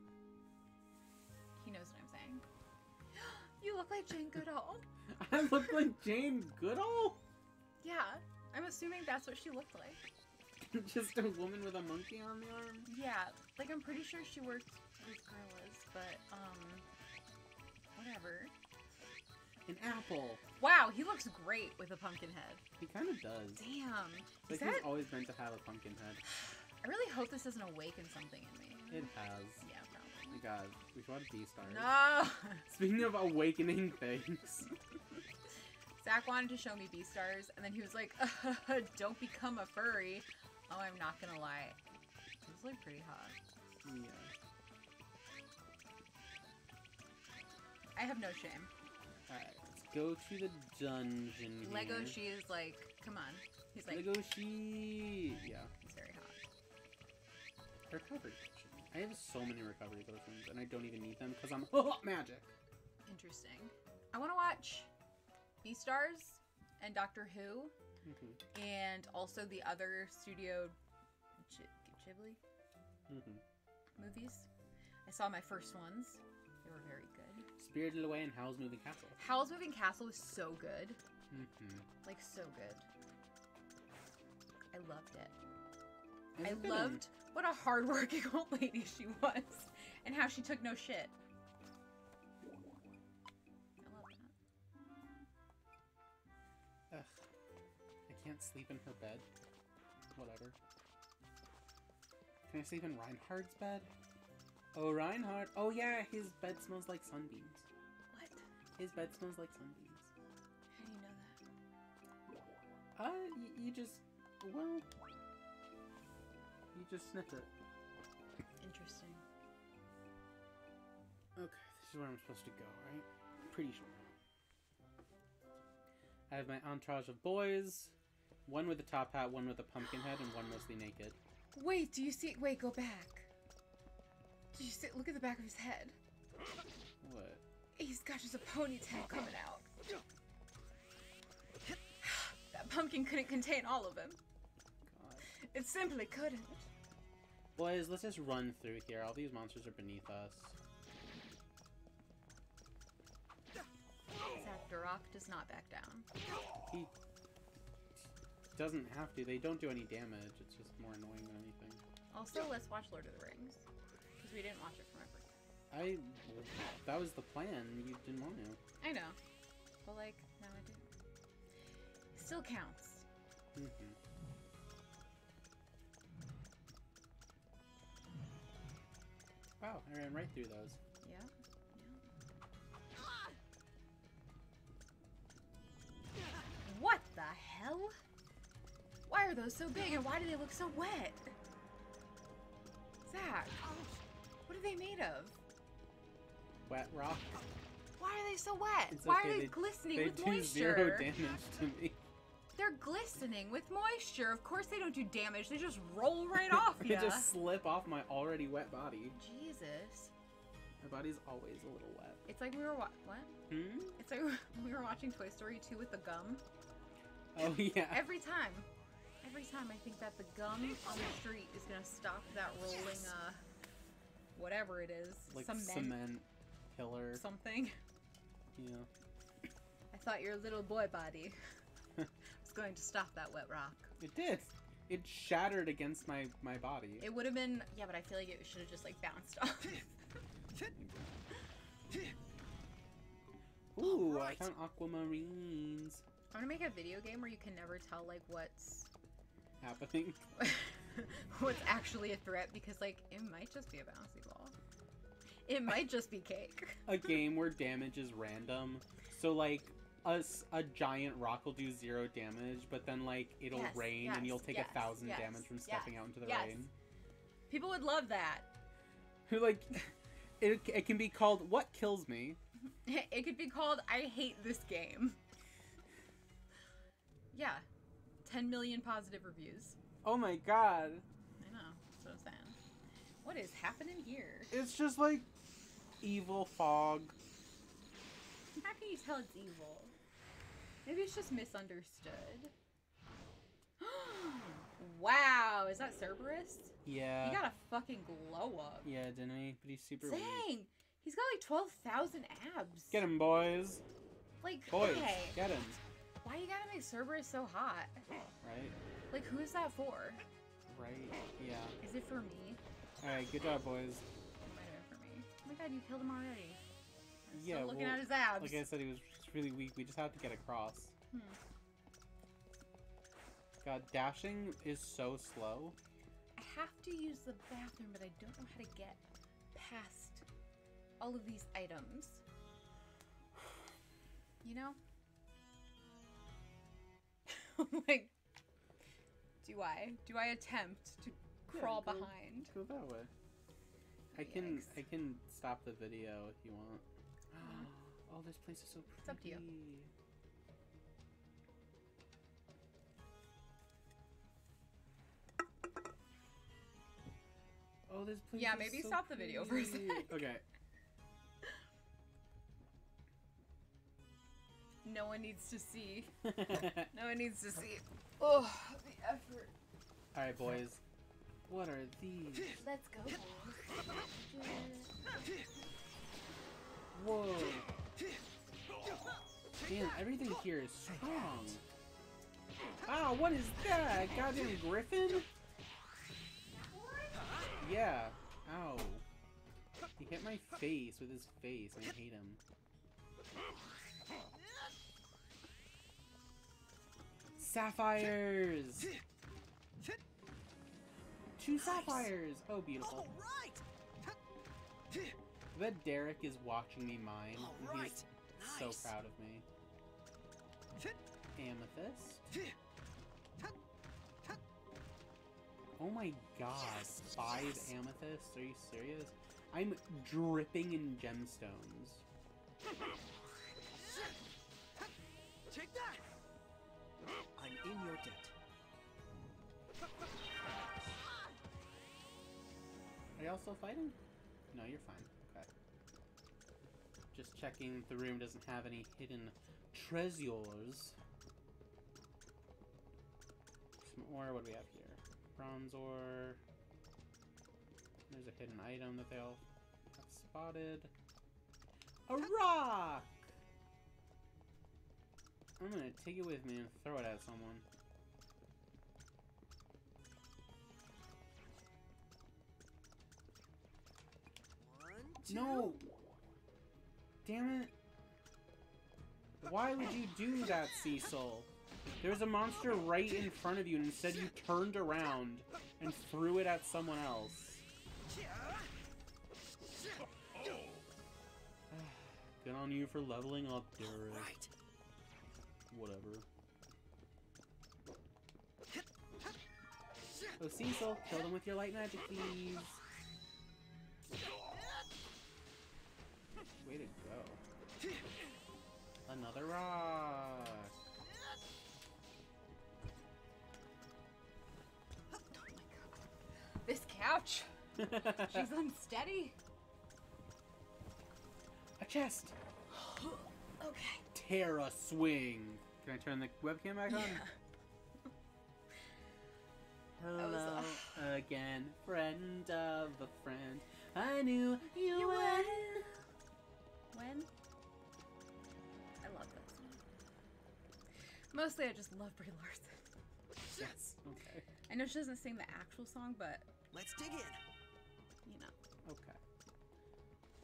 He knows what I'm saying. you look like Jane Goodall. I look like Jane Goodall. yeah, I'm assuming that's what she looked like. Just a woman with a monkey on the arm. Yeah, like I'm pretty sure she worked with gorillas, but um, whatever. An apple. Wow, he looks great with a pumpkin head. He kind of does. Damn. Like that? he's always meant to have a pumpkin head. I really hope this doesn't awaken something in me. It has. Yeah, Oh probably. my god, we should watch Beastars. No. Speaking of awakening things, Zach wanted to show me Beastars, and then he was like, "Don't become a furry." Oh, I'm not gonna lie. These look pretty hot. yeah. I have no shame. Go to the dungeon. Lego, here. she is like, come on. He's like, Lego she. Yeah. he's very hot. Recovery potion. I have so many recovery potions, and I don't even need them because I'm oh, magic. Interesting. I want to watch Beastars and Doctor Who, Mhm. and also the other Studio Ghi- Ghibli Mhm. movies. I saw my first ones. They were very. Spirited Away and Howl's Moving Castle. Howl's Moving Castle was so good. Mm-hmm. Like, so good. I loved it. It's I loved what a hardworking old lady she was, and how she took no shit. I love that. Ugh. I can't sleep in her bed. Whatever. Can I sleep in Reinhard's bed? Oh, Reinhardt. Oh, yeah, his bed smells like sunbeams. His bed smells like sunbeams. How do you know that? Uh, y- you just, well, you just sniff it. Interesting. Okay, this is where I'm supposed to go, right? Pretty sure. I have my entourage of boys. One with a top hat, one with a pumpkin head, and one mostly naked. Wait, do you see? It? Wait, go back. Did you see? Look at the back of his head. What? He's got just a ponytail coming out. that pumpkin couldn't contain all of him. God. It simply couldn't. Boys, let's just run through here. All these monsters are beneath us. Zach Durock does not back down. He doesn't have to. They don't do any damage. It's just more annoying than anything. Also, let's watch Lord of the Rings. Because we didn't watch it for my birthday. I. That was the plan. You didn't want to. I know. But, like, now I do. Still counts. Mm-hmm. Wow, I ran right through those. Yeah. yeah. What the hell? Why are those so big and why do they look so wet? Zach, what are they made of? Wet rock. Why are they so wet? It's why okay, are they, they- glistening They with do moisture? zero damage to me. They're glistening with moisture. Of course they don't do damage. They just roll right off They ya. just slip off my already wet body. Jesus. My body's always a little wet. It's like we were wa- what? Hmm? It's like we were watching Toy Story 2 with the gum. Oh yeah. Every time. Every time I think that the gum on the street is gonna stop that rolling uh whatever it is. like cement, cement pillar. something. Yeah. I thought your little boy body was going to stop that wet rock. It did. It shattered against my my body. It would have been yeah, but I feel like it should have just like bounced off. Ooh, I found aquamarines. I'm gonna make a video game where you can never tell like what's Happening. what's actually a threat because like it might just be a bouncy ball. It might just be cake. a game where damage is random. So like us a giant rock will do zero damage, but then like it'll Yes, rain and you'll take yes, a thousand yes, damage from yes, stepping out into the yes. rain. People would love that. like it, it can be called what kills me it could be called I hate this game. Yeah. 10 million positive reviews. Oh my god. I know. That's what I'm saying. What is happening here? It's just like evil fog. How can you tell it's evil? Maybe it's just misunderstood. wow, is that Cerberus? Yeah. He got a fucking glow up. Yeah, didn't he? But he's super weak. Dang! He's got like 12,000 abs. Get him, boys. Like, Boys, okay. get him. Why you gotta make Cerberus so hot? Right? Like, who is that for? Right? Yeah. Is it for me? Alright, good job, boys. My god, you killed him already. I'm Yeah, still looking well, at his abs. Like I said, he was just really weak. We just have to get across. Hmm. God, dashing is so slow. I have to use the bathroom, but I don't know how to get past all of these items. You know? like, do I? Do I attempt to Yeah, crawl go- behind? Go that way. I can I can stop the video if you want. oh, this place is so pretty. It's up to you. Oh, this place Yeah, is maybe so stop the video for a pretty. sec. Okay. No one needs to see. no one needs to see. Oh, the effort. All right, boys. What are these? Let's go. Whoa. Damn, everything here is strong. Ah, what is that? Goddamn griffin? Yeah. Ow. He hit my face with his face, I hate him. Sapphires! Two sapphires! Oh, beautiful. I bet Derek is watching me mine. and He's so proud of me. Amethyst. Oh my god, five amethysts? Are you serious? I'm dripping in gemstones. Take that! I'm in your debt. Are y'all still fighting? No, you're fine. Okay. Just checking the room doesn't have any hidden treasures. Some ore, what do we have here? Bronze ore. There's a hidden item that they all have spotted. A rock! I'm gonna take it with me and throw it at someone. No! Damn it. Why would you do that, Cecil? There's a monster right in front of you, and instead you turned around and threw it at someone else. Good on you for leveling up, Derek. Right. Whatever. Oh, Cecil, kill them with your light magic, please. Way to go. Another rock. This couch. She's unsteady. A chest. Okay. Terra swing. Can I turn the webcam back on? That was, Hello again, friend of a friend. I knew you when. When? I love song. Mostly, I just love Brie Larson. Yes. Okay. I know she doesn't sing the actual song, but Let's dig in. you know. Okay.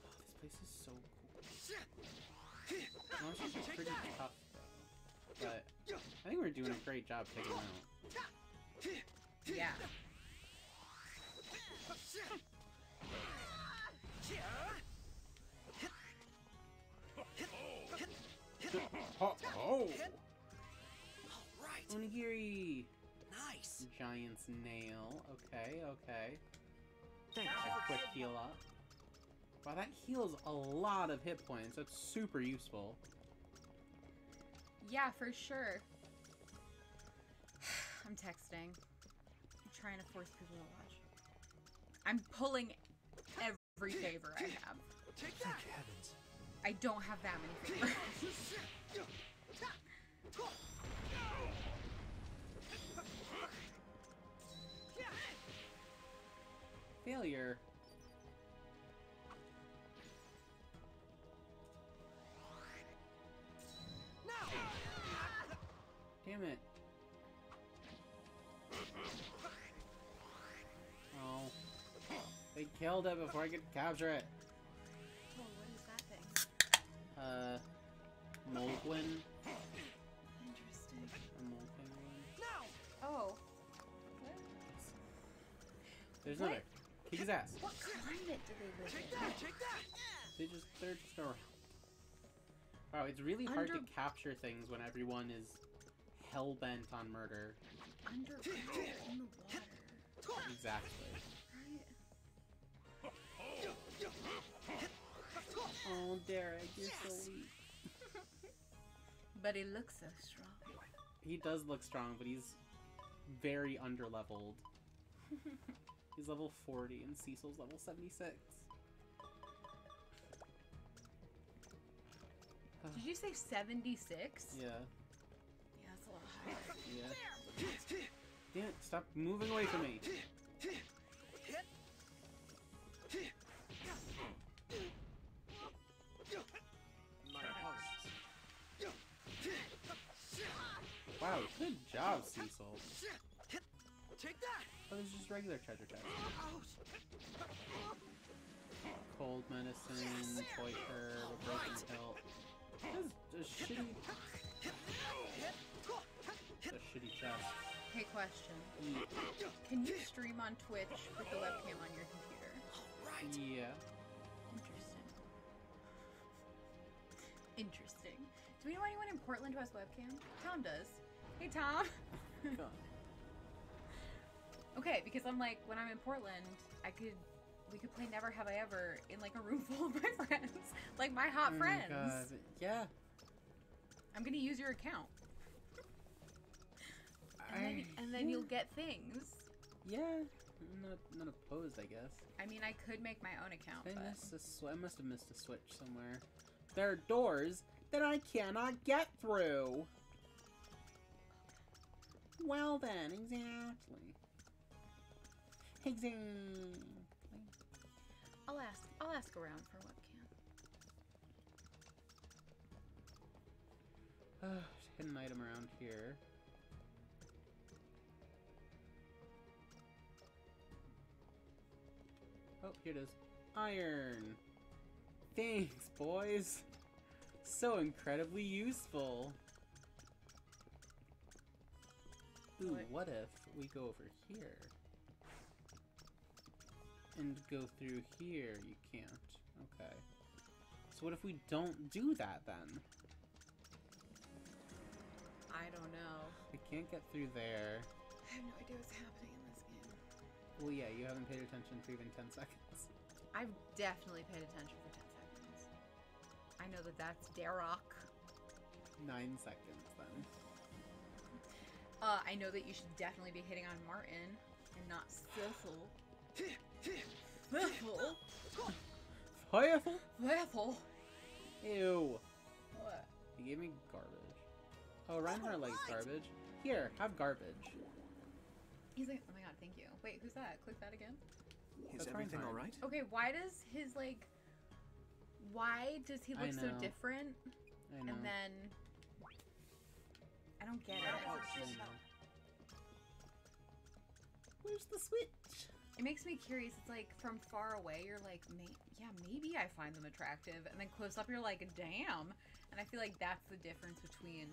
Oh, this place is so cool. Monsters are pretty tough, though. But I think we're doing a great job taking them out. Yeah. Oh, oh. Right. Onigiri! Nice. Giant's nail. Okay, okay. Thank A quick heal up. Wow, that heals a lot of hit points. That's super useful. Yeah, for sure. I'm texting. I'm trying to force people to watch. I'm pulling every favor I have. Thank heavens. I don't have that many favors. Failure. Damn it. Oh. They killed it before I could capture it. Uh, Molgwin. Interesting. A Molgwin. Oh. There's What? another. Kick his ass. What climate do they live in? They just they're just around. Wow, it's really hard to capture things when everyone is hell bent on murder. Underwater in the water. Exactly. Right? Oh, Derek, you're so weak. But he looks so strong. He does look strong, but he's very underleveled. he's level 40 and Cecil's level 76. Did you say 76? Yeah, Yeah, that's a lot higher. yeah. Damn it, stop moving away from me. Wow, good job, Cecil. Take that! Oh, there's just regular treasure chest. Cold medicine, toy herb, a broken hilt. That's a shitty, a shitty chest. Hey, question. Ye- Can you stream on Twitch with the webcam on your computer? Yeah. Interesting. Interesting. Do we know anyone in Portland who has webcam? Tom does. Hey, Tom. Okay, because I'm like, when I'm in Portland, I could, we could play Never Have I Ever in like a room full of my friends, like my hot Oh my friends. God. Yeah. I'm gonna use your account, and then, and then you'll get things. Yeah. I'm not, not opposed, I guess. I mean, I could make my own account, I but I must have missed a switch somewhere. There are doors that I cannot get through. Well then, exactly. Exactly. I'll ask. I'll ask around for webcam. Uh, hidden item around here. Oh, here it is. Iron. Thanks, boys. So incredibly useful. Ooh, What? if we go over here? And go through here? You can't. Okay. So what if we don't do that then? I don't know. We can't get through there. I have no idea what's happening in this game. Well, yeah, you haven't paid attention for even 10 seconds. I've definitely paid attention for 10 seconds. I know that that's Darrock. Nine seconds then. Uh, I know that you should definitely be hitting on Martin and not Cecil. Cecil? Fireful? Cecil? Ew. What? He gave me garbage. Oh, Reinhard likes garbage. Here, have garbage. He's like, oh my god, thank you. Wait, who's that? Click that again. Is That's everything all right? Okay, why does his, like, why does he look so different? I know. And then, I don't get it. Where's the switch? It makes me curious. It's like from far away, you're like, May- yeah, maybe I find them attractive, and then close up, you're like, damn. And I feel like that's the difference between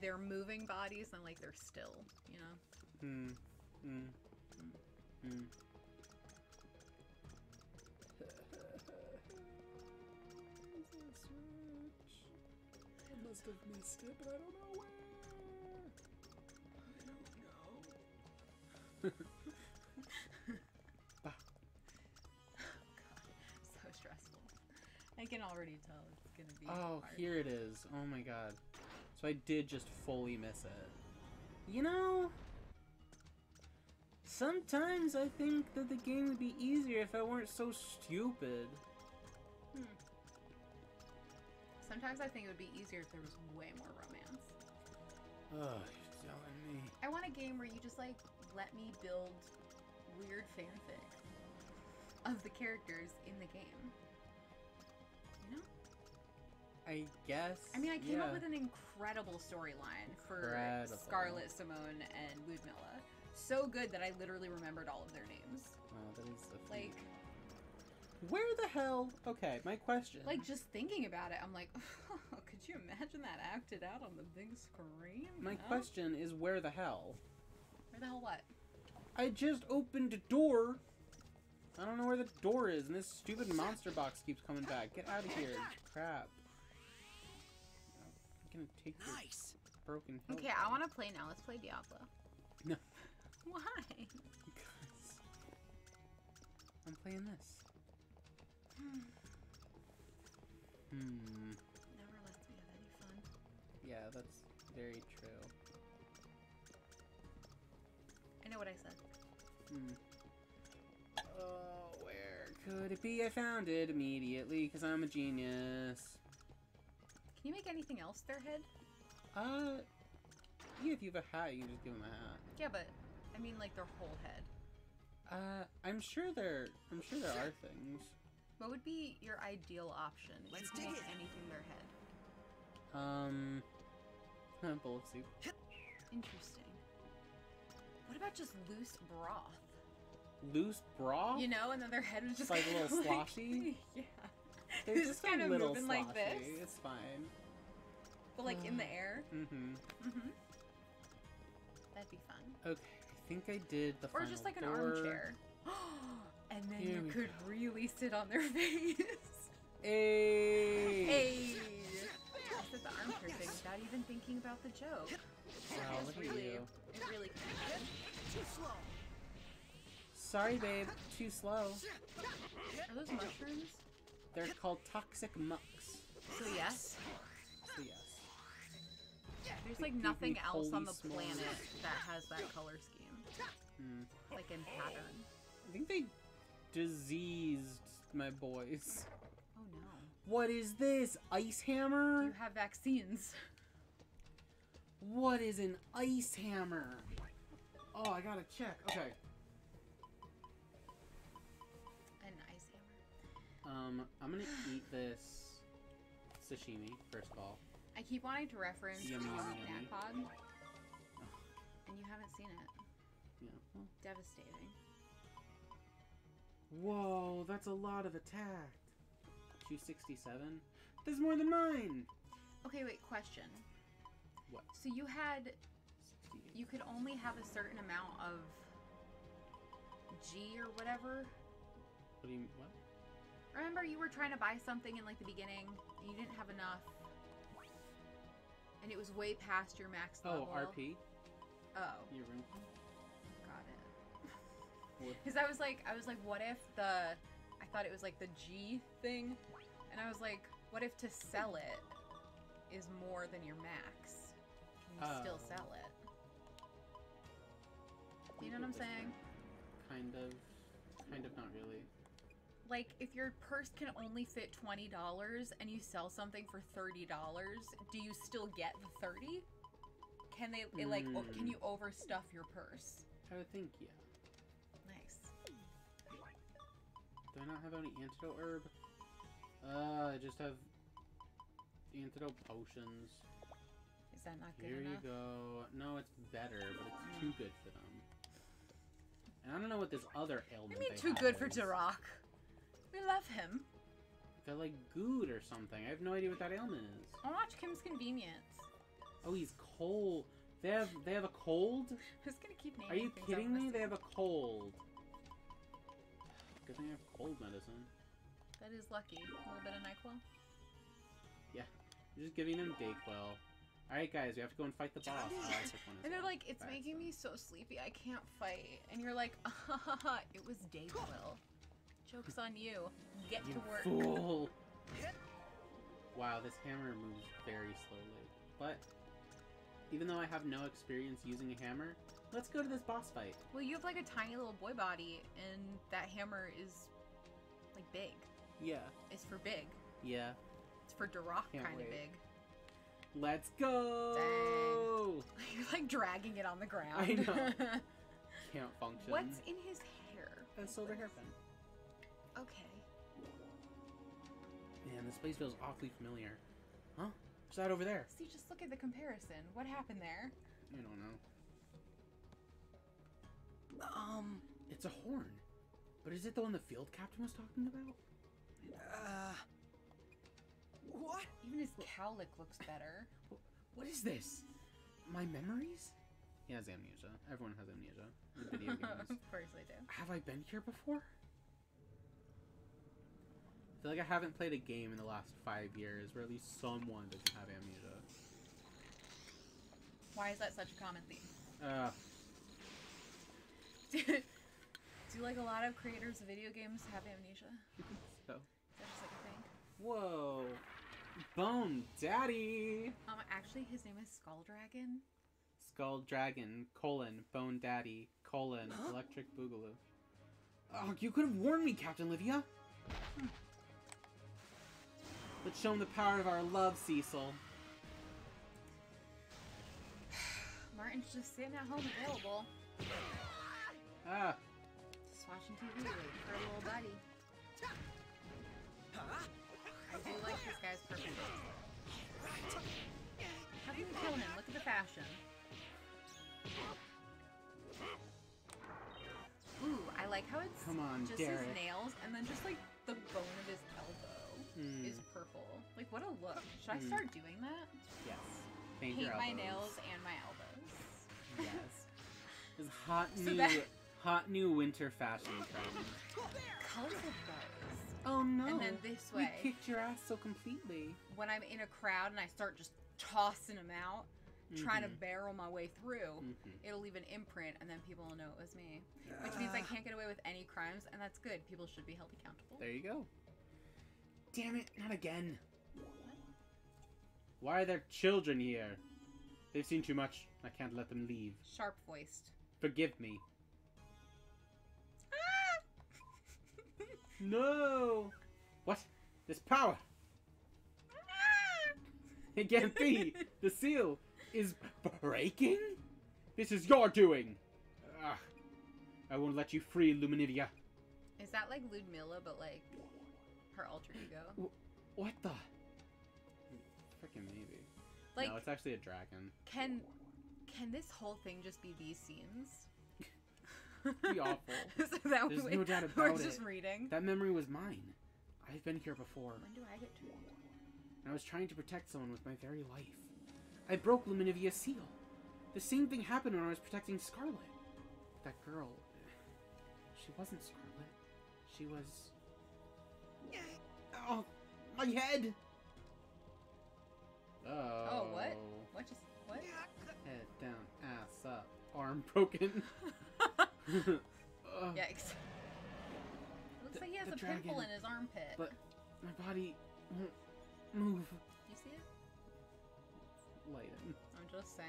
their moving bodies and like they're still, you know. Hmm. Hmm. Hmm. I must have missed it, but I don't know where. I don't know. So I can already tell it's gonna be. Oh, hard. here it is. Oh my god. So I did just fully miss it. You know, sometimes I think that the game would be easier if I weren't so stupid. Hmm. Sometimes I think it would be easier if there was way more romance. Ugh, you're telling me. I want a game where you just like let me build weird fanfic of the characters in the game. You know? I guess. I mean, I came yeah. up with an incredible storyline for Incredible. Scarlet, Simone, and Ludmilla. So good that I literally remembered all of their names. Wow, that is a feat. Like, Where the hell? Okay, my question. like just thinking about it, I'm like, oh, could you imagine that acted out on the big screen? my No? question is where the hell? Where the hell what? I just opened a door. I don't know where the door is, and this stupid monster box keeps coming back. Get out of here. Crap. I'm gonna take your Nice. broken. Okay, I want to play now. Let's play Diablo. No. Why? Because I'm playing this. Hmm. Never lets me have any fun. Yeah, that's very true. I know what I said. Hmm. Oh, where could it be? I found it immediately because I'm a genius. Can you make anything else their head? Uh, yeah, if you have a hat, you can just give them a hat. Yeah, but I mean like their whole head. Uh, I'm sure there. I'm sure there are things. What would be your ideal option if Let's you could dig make it. anything their head? Um, bowl of soup. Interesting. What about just loose broth? Loose broth. You know, and then their head was just like a kinda little like- sloshy? yeah. They're It's just just kind a of little moving like this. It's fine. but like in the air. Mm-hmm. Mm-hmm. That'd be fun. Okay, I think I did the Or final just like an door. armchair. and then Here you we could really sit on their face. Hey. hey! I said the armchair thing without even thinking about the joke. Wow, look at you. It really. Too slow. Sorry, babe. Too slow. Are those mushrooms? They're called toxic mucks. So yes. So yes. There's like nothing else on the s'mores. planet that has that color scheme. Hmm. Like in pattern. I think they diseased my boys. Oh no. What is this? Ice hammer? Do hammer? you have vaccines? What is an ice hammer? Oh, I gotta check. Okay. An ice hammer. Um, I'm gonna eat this sashimi first of all. I keep wanting to reference Yummy, yummy, yummy. Pod, and you haven't seen it. Yeah. well- Devastating. Whoa, that's a lot of attack. 267. There's more than mine. Okay, wait. Question. What? So you had you could only have a certain amount of G or whatever. What do you what? Remember, you were trying to buy something in like the beginning, and you didn't have enough, and it was way past your max level. Oh, level. RP. Oh, Your room. got it. Because I was like, I was like, what if the? I thought it was like the G thing, and I was like, what if to sell it is more than your max? You still Oh. sell it? You know what I'm saying? Kind of. Kind of not really. Like, if your purse can only fit twenty dollars and you sell something for thirty dollars, do you still get the thirty? Can they, they like? can Mm. you overstuff your purse? I would think, yeah. Nice. Do I not have any antidote herb? Uh, I just have antidote potions. Is that not good Here enough? you go. No, it's better, but it's too mm. good for them. And I don't know what this other ailment I mean, too good for. Jirok. We love him. They're like good or something. I have no idea what that ailment is. I'll watch Kim's Convenience. Oh, he's cold. They have they have a cold? Who's gonna keep naming Are you kidding me? They have a cold. Good thing I have cold medicine. That is lucky. A little bit of Nyquil. You're just giving them Dayquil. Alright guys, we have to go and fight the boss. Oh, I took And they're well. like, it's That's making me so sleepy, I can't fight. And you're like, ah, it was Dayquil. Joke's on you. Get You to work. fool. Wow, this hammer moves very slowly. But even though I have no experience using a hammer, let's go to this boss fight. Well, you have like a tiny little boy body, and that hammer is like big. Yeah. It's for big. Yeah. It's for Duroc kind of big. Let's go! You're like dragging it on the ground. I know. Can't function. What's in his hair? a silver hairpin? Okay. Man, this place feels awfully familiar. Huh? What's that over there? See, just look at the comparison. What happened there? I don't know. Um, It's a horn. But is it the one the field captain was talking about? uh. What? Even his cowlick looks better. What is this? My memories? He has amnesia. Everyone has amnesia in video games. of course they do. Have I been here before? I feel like I haven't played a game in the last five years where at least someone doesn't have amnesia. Why is that such a common theme? Uh, do like a lot of creators of video games have amnesia? so. Is that just like a thing? Whoa. Bone Daddy! Um, actually, his name is Skull Dragon. Skull Dragon, colon, Bone Daddy, colon, Electric Boogaloo. Oh, you could have warned me, Captain Livia! Let's show him the power of our love, Cecil. Martin's just sitting at home available, Ah, just watching TV, waiting for a little buddy. I do like this guy's face. How do you kill him? Look at the fashion. Ooh, I like how it's Come on, just Derek. his nails and then just like the bone of his elbow Hmm. is purple. Like what a look. Should I Hmm. start doing that? yes. Paint, Paint my nails and my elbows. Yes. This hot So new, that- hot new winter fashion trend. Colorful bows. Oh no! And then this We way. kicked your ass so completely. when I'm in a crowd and I start just tossing them out, trying to Mhm. barrel my way through, Mhm. it'll leave an imprint and then people will know it was me. Which means I can't get away with any crimes, and that's good. People should be held accountable. There you go. Damn it! Not again. Why are there children here? They've seen too much. I can't let them leave. Sharp voiced. Forgive me. No! What? This power! It can't be! The seal is breaking? This is your doing! Ugh. I won't let you free, Luminivia. Is that like Ludmilla, but like her alter ego? What the? Freaking maybe. Like, no, it's actually a dragon. can can this whole thing just be these scenes? Be awful. so that There's we, no doubt we're about just reading. That memory was mine. I've been here before. When do I get to? and I was trying to protect someone with my very life. I broke Luminivia's seal. The same thing happened when I was protecting Scarlet. That girl, she wasn't Scarlet. She was. Oh, my head! Oh. Oh, what? What just what? Head down, ass up, arm broken. Yikes. Looks The- like he has a pimple in his armpit. But my body won't move. you see it? Lighten. I'm just saying.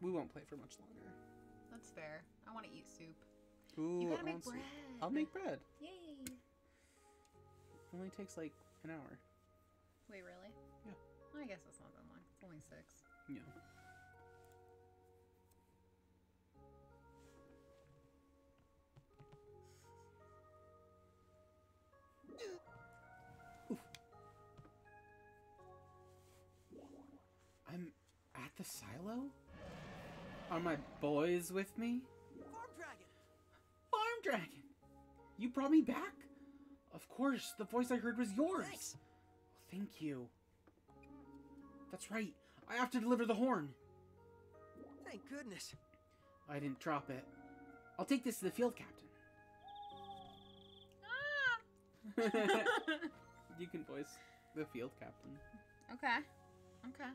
We won't play for much longer. That's fair. I want to eat soup. Ooh, you gotta make want soup. bread. I'll make bread. Yay! It only takes like an hour. Wait, really? Yeah. I guess that's not that. It's only six. Yeah. Oof. I'm at the silo? Are my boys with me? Farm dragon. Farm Dragon! You brought me back? Of course, the voice I heard was yours. Thanks. Thank you. That's right. I have to deliver the horn. Thank goodness. I didn't drop it. I'll take this to the field captain. Ah! you can voice the field captain. Okay. Okay.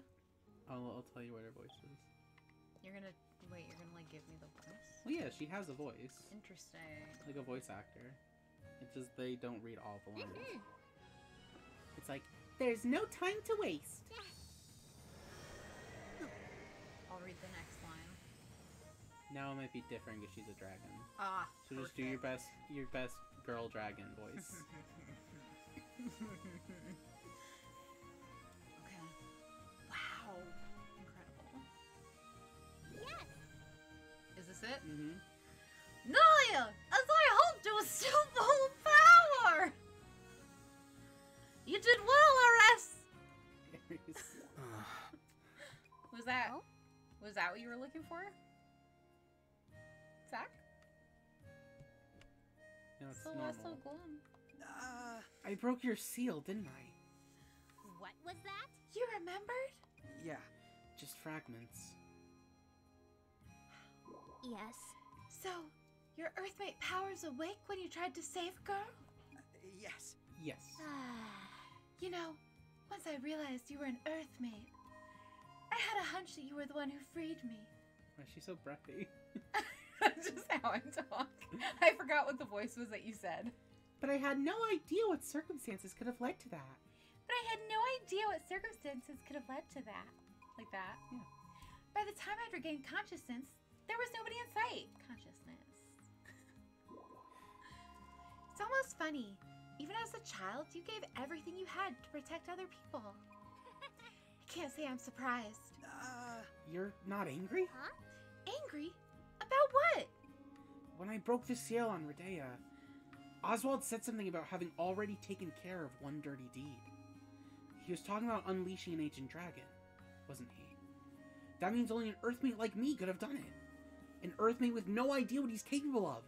I'll, I'll tell you what her voice is. You're gonna wait. You're gonna like give me the voice. Well, yeah, she has a voice, Interesting. like a voice actor. It's just they don't read all the lines. It's like, there's no time to waste. I'll read the next line. Now it might be different because she's a dragon. Ah. So just do your best, your best girl dragon voice. Okay. Wow. Incredible. Yes. Is this it? mm-hmm. Naya, as I hoped it was still full of power. You did well, Ares. Was that Oh? Was that what you were looking for? Zach? no, it's Celeste normal. Gloom. Uh, I broke your seal, didn't I? What was that? You remembered? yeah. Just fragments. Yes. So, your Earthmate powers awake when you tried to save girl? Yes. Yes. You know, once I realized you were an Earthmate, I had a hunch that you were the one who freed me. Why is she so breathy? That's just how I talk. I forgot what the voice was that you said. But I had no idea what circumstances could have led to that. But I had no idea what circumstances could have led to that. Like that? Yeah. By the time I'd regained consciousness, there was nobody in sight. Consciousness. it's almost funny. Even as a child, you gave everything you had to protect other people. I can't say I'm surprised. Uh, You're not angry? Huh? Angry? About what? When I broke the seal on Redea, Oswald said something about having already taken care of one dirty deed. He was talking about unleashing an ancient dragon, wasn't he? That means only an Earthmate like me could have done it. An Earthmate with no idea what he's capable of.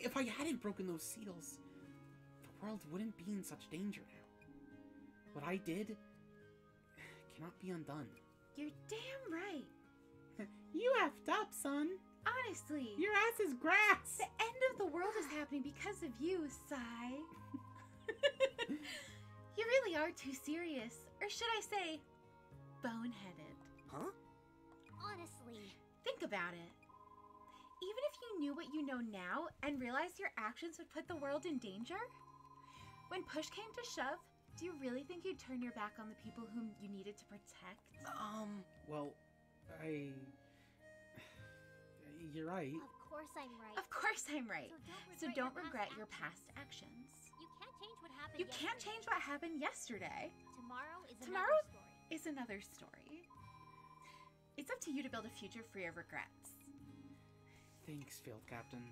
If I hadn't broken those seals, the world wouldn't be in such danger now. What I did cannot be undone. You're damn right. You effed up, son. Honestly. Your ass is grass. The end of the world is happening because of you, Sai. you really are too serious. Or should I say, boneheaded. huh? Honestly. Think about it. Even if you knew what you know now and realized your actions would put the world in danger, when push came to shove, do you really think you'd turn your back on the people whom you needed to protect? Um, Well, I. You're right. Of course I'm right. Of course I'm right. So So don't regret your past actions. You can't change what happened. You can't change what happened yesterday. Tomorrow is Tomorrow another story. is another story. It's up to you to build a future free of regrets. Thanks, Field Captain.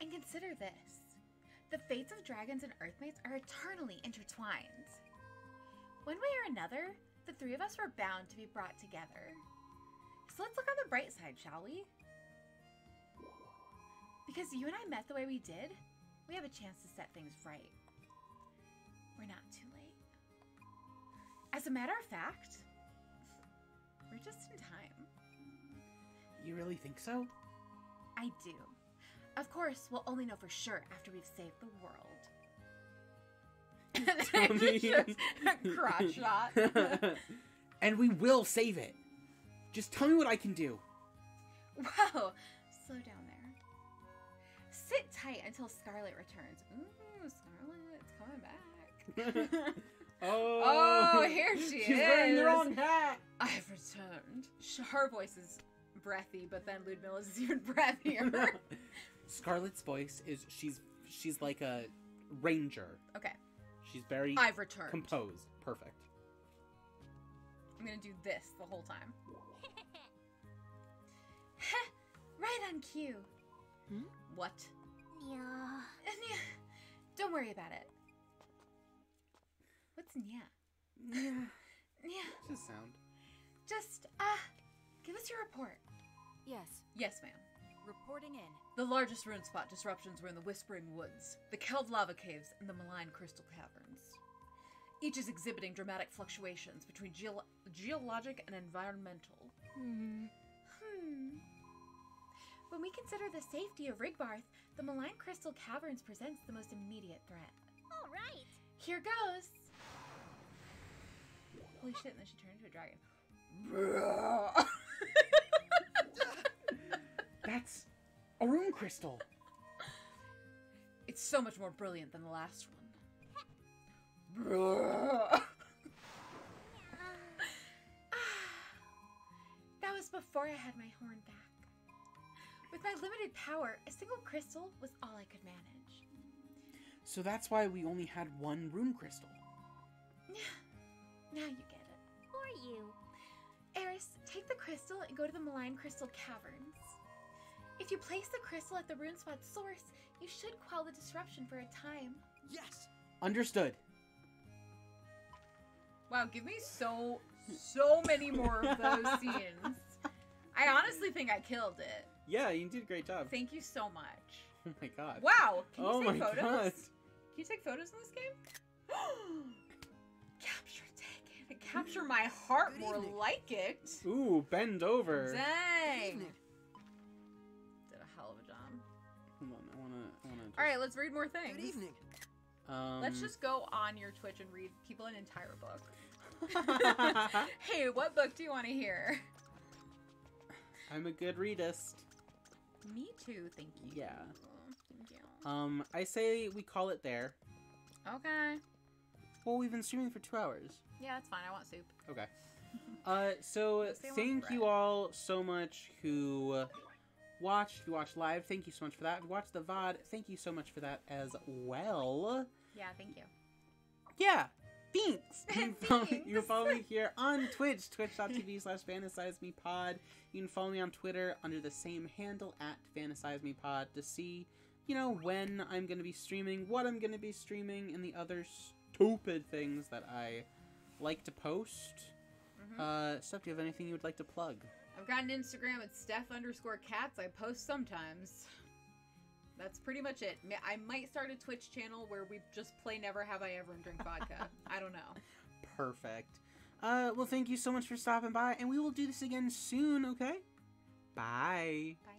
And consider this the fates of dragons and earthmates are eternally intertwined. One way or another, the three of us were bound to be brought together. So let's look on the bright side, shall we? Because you and I met the way we did, we have a chance to set things right. We're not too late. As a matter of fact, we're just in time. You really think so? I do. Of course, we'll only know for sure after we've saved the world. Crotch shot. and we will save it. Just tell me what I can do. Whoa! Slow down there. Sit tight until Scarlett returns. Ooh, Scarlett's coming back. oh, oh, here she She's is. wearing the wrong hat. I've returned. Her voice is breathy, but then Ludmila's is even breathier. Scarlett's voice is she's she's like a ranger. okay, She's very I've returned. composed. Perfect. I'm gonna do this the whole time. right on cue. Hmm? What? Yeah. Nya. Don't worry about it. What's Nya? Yeah. Nya. Just sound. Just, ah, give us your report. Yes, Yes, ma'am. reporting in. The largest rune spot disruptions were in the Whispering Woods, the Kelv Lava Caves, and the Malign Crystal Caverns. Each is exhibiting dramatic fluctuations between geolo- geologic and environmental. Hmm. Hmm. When we consider the safety of Rigbarth, the Malign Crystal Caverns presents the most immediate threat. All right. Here goes. holy shit, and then she turned into a dragon. That's a rune crystal. It's so much more brilliant than the last one. Ah, that was before I had my horn back. With my limited power, a single crystal was all I could manage. So that's why we only had one rune crystal. Now you get it. Who are you? Ares, take the crystal and go to the Malign Crystal Caverns. If you place the crystal at the rune spot's source, you should quell the disruption for a time. Yes. Understood. Wow, give me so, so many more of those scenes. I honestly think I killed it. Yeah, you did a great job. Thank you so much. Oh my god. Wow, can you oh take my photos? god. Can you take photos in this game? capture taken. Capture my heart Good more evening. like it. Ooh, bend over. Dang. All right, let's read more things. Good evening. Um, Let's just go on your Twitch and read people an entire book. hey, what book do you want to hear? I'm a good readist. Me too, thank you. Yeah. Thank you. Um, I say we call it there. Okay. Well, we've been streaming for two hours. Yeah, that's fine. I want soup. Okay. Uh, so Yes, they want thank you all so much who uh, watched. If you watched live, thank you so much for that. If you watched the VOD, thank you so much for that as well. Yeah, thank you. Yeah, thanks. You can follow, you can follow me here on Twitch, twitch.tv slash fantasizemepod. You can follow me on Twitter under the same handle at fantasizemepod to see, you know, when I'm going to be streaming, what I'm going to be streaming, and the other stupid things that I like to post. Mhm. Uh, Steph, do you have anything you would like to plug? I've got an Instagram at Steph underscore cats. I post sometimes. That's pretty much it. I might start a Twitch channel where we just play Never Have I Ever and drink vodka. I don't know. Perfect. Uh, well, thank you so much for stopping by, and we will do this again soon, okay? Bye. Bye.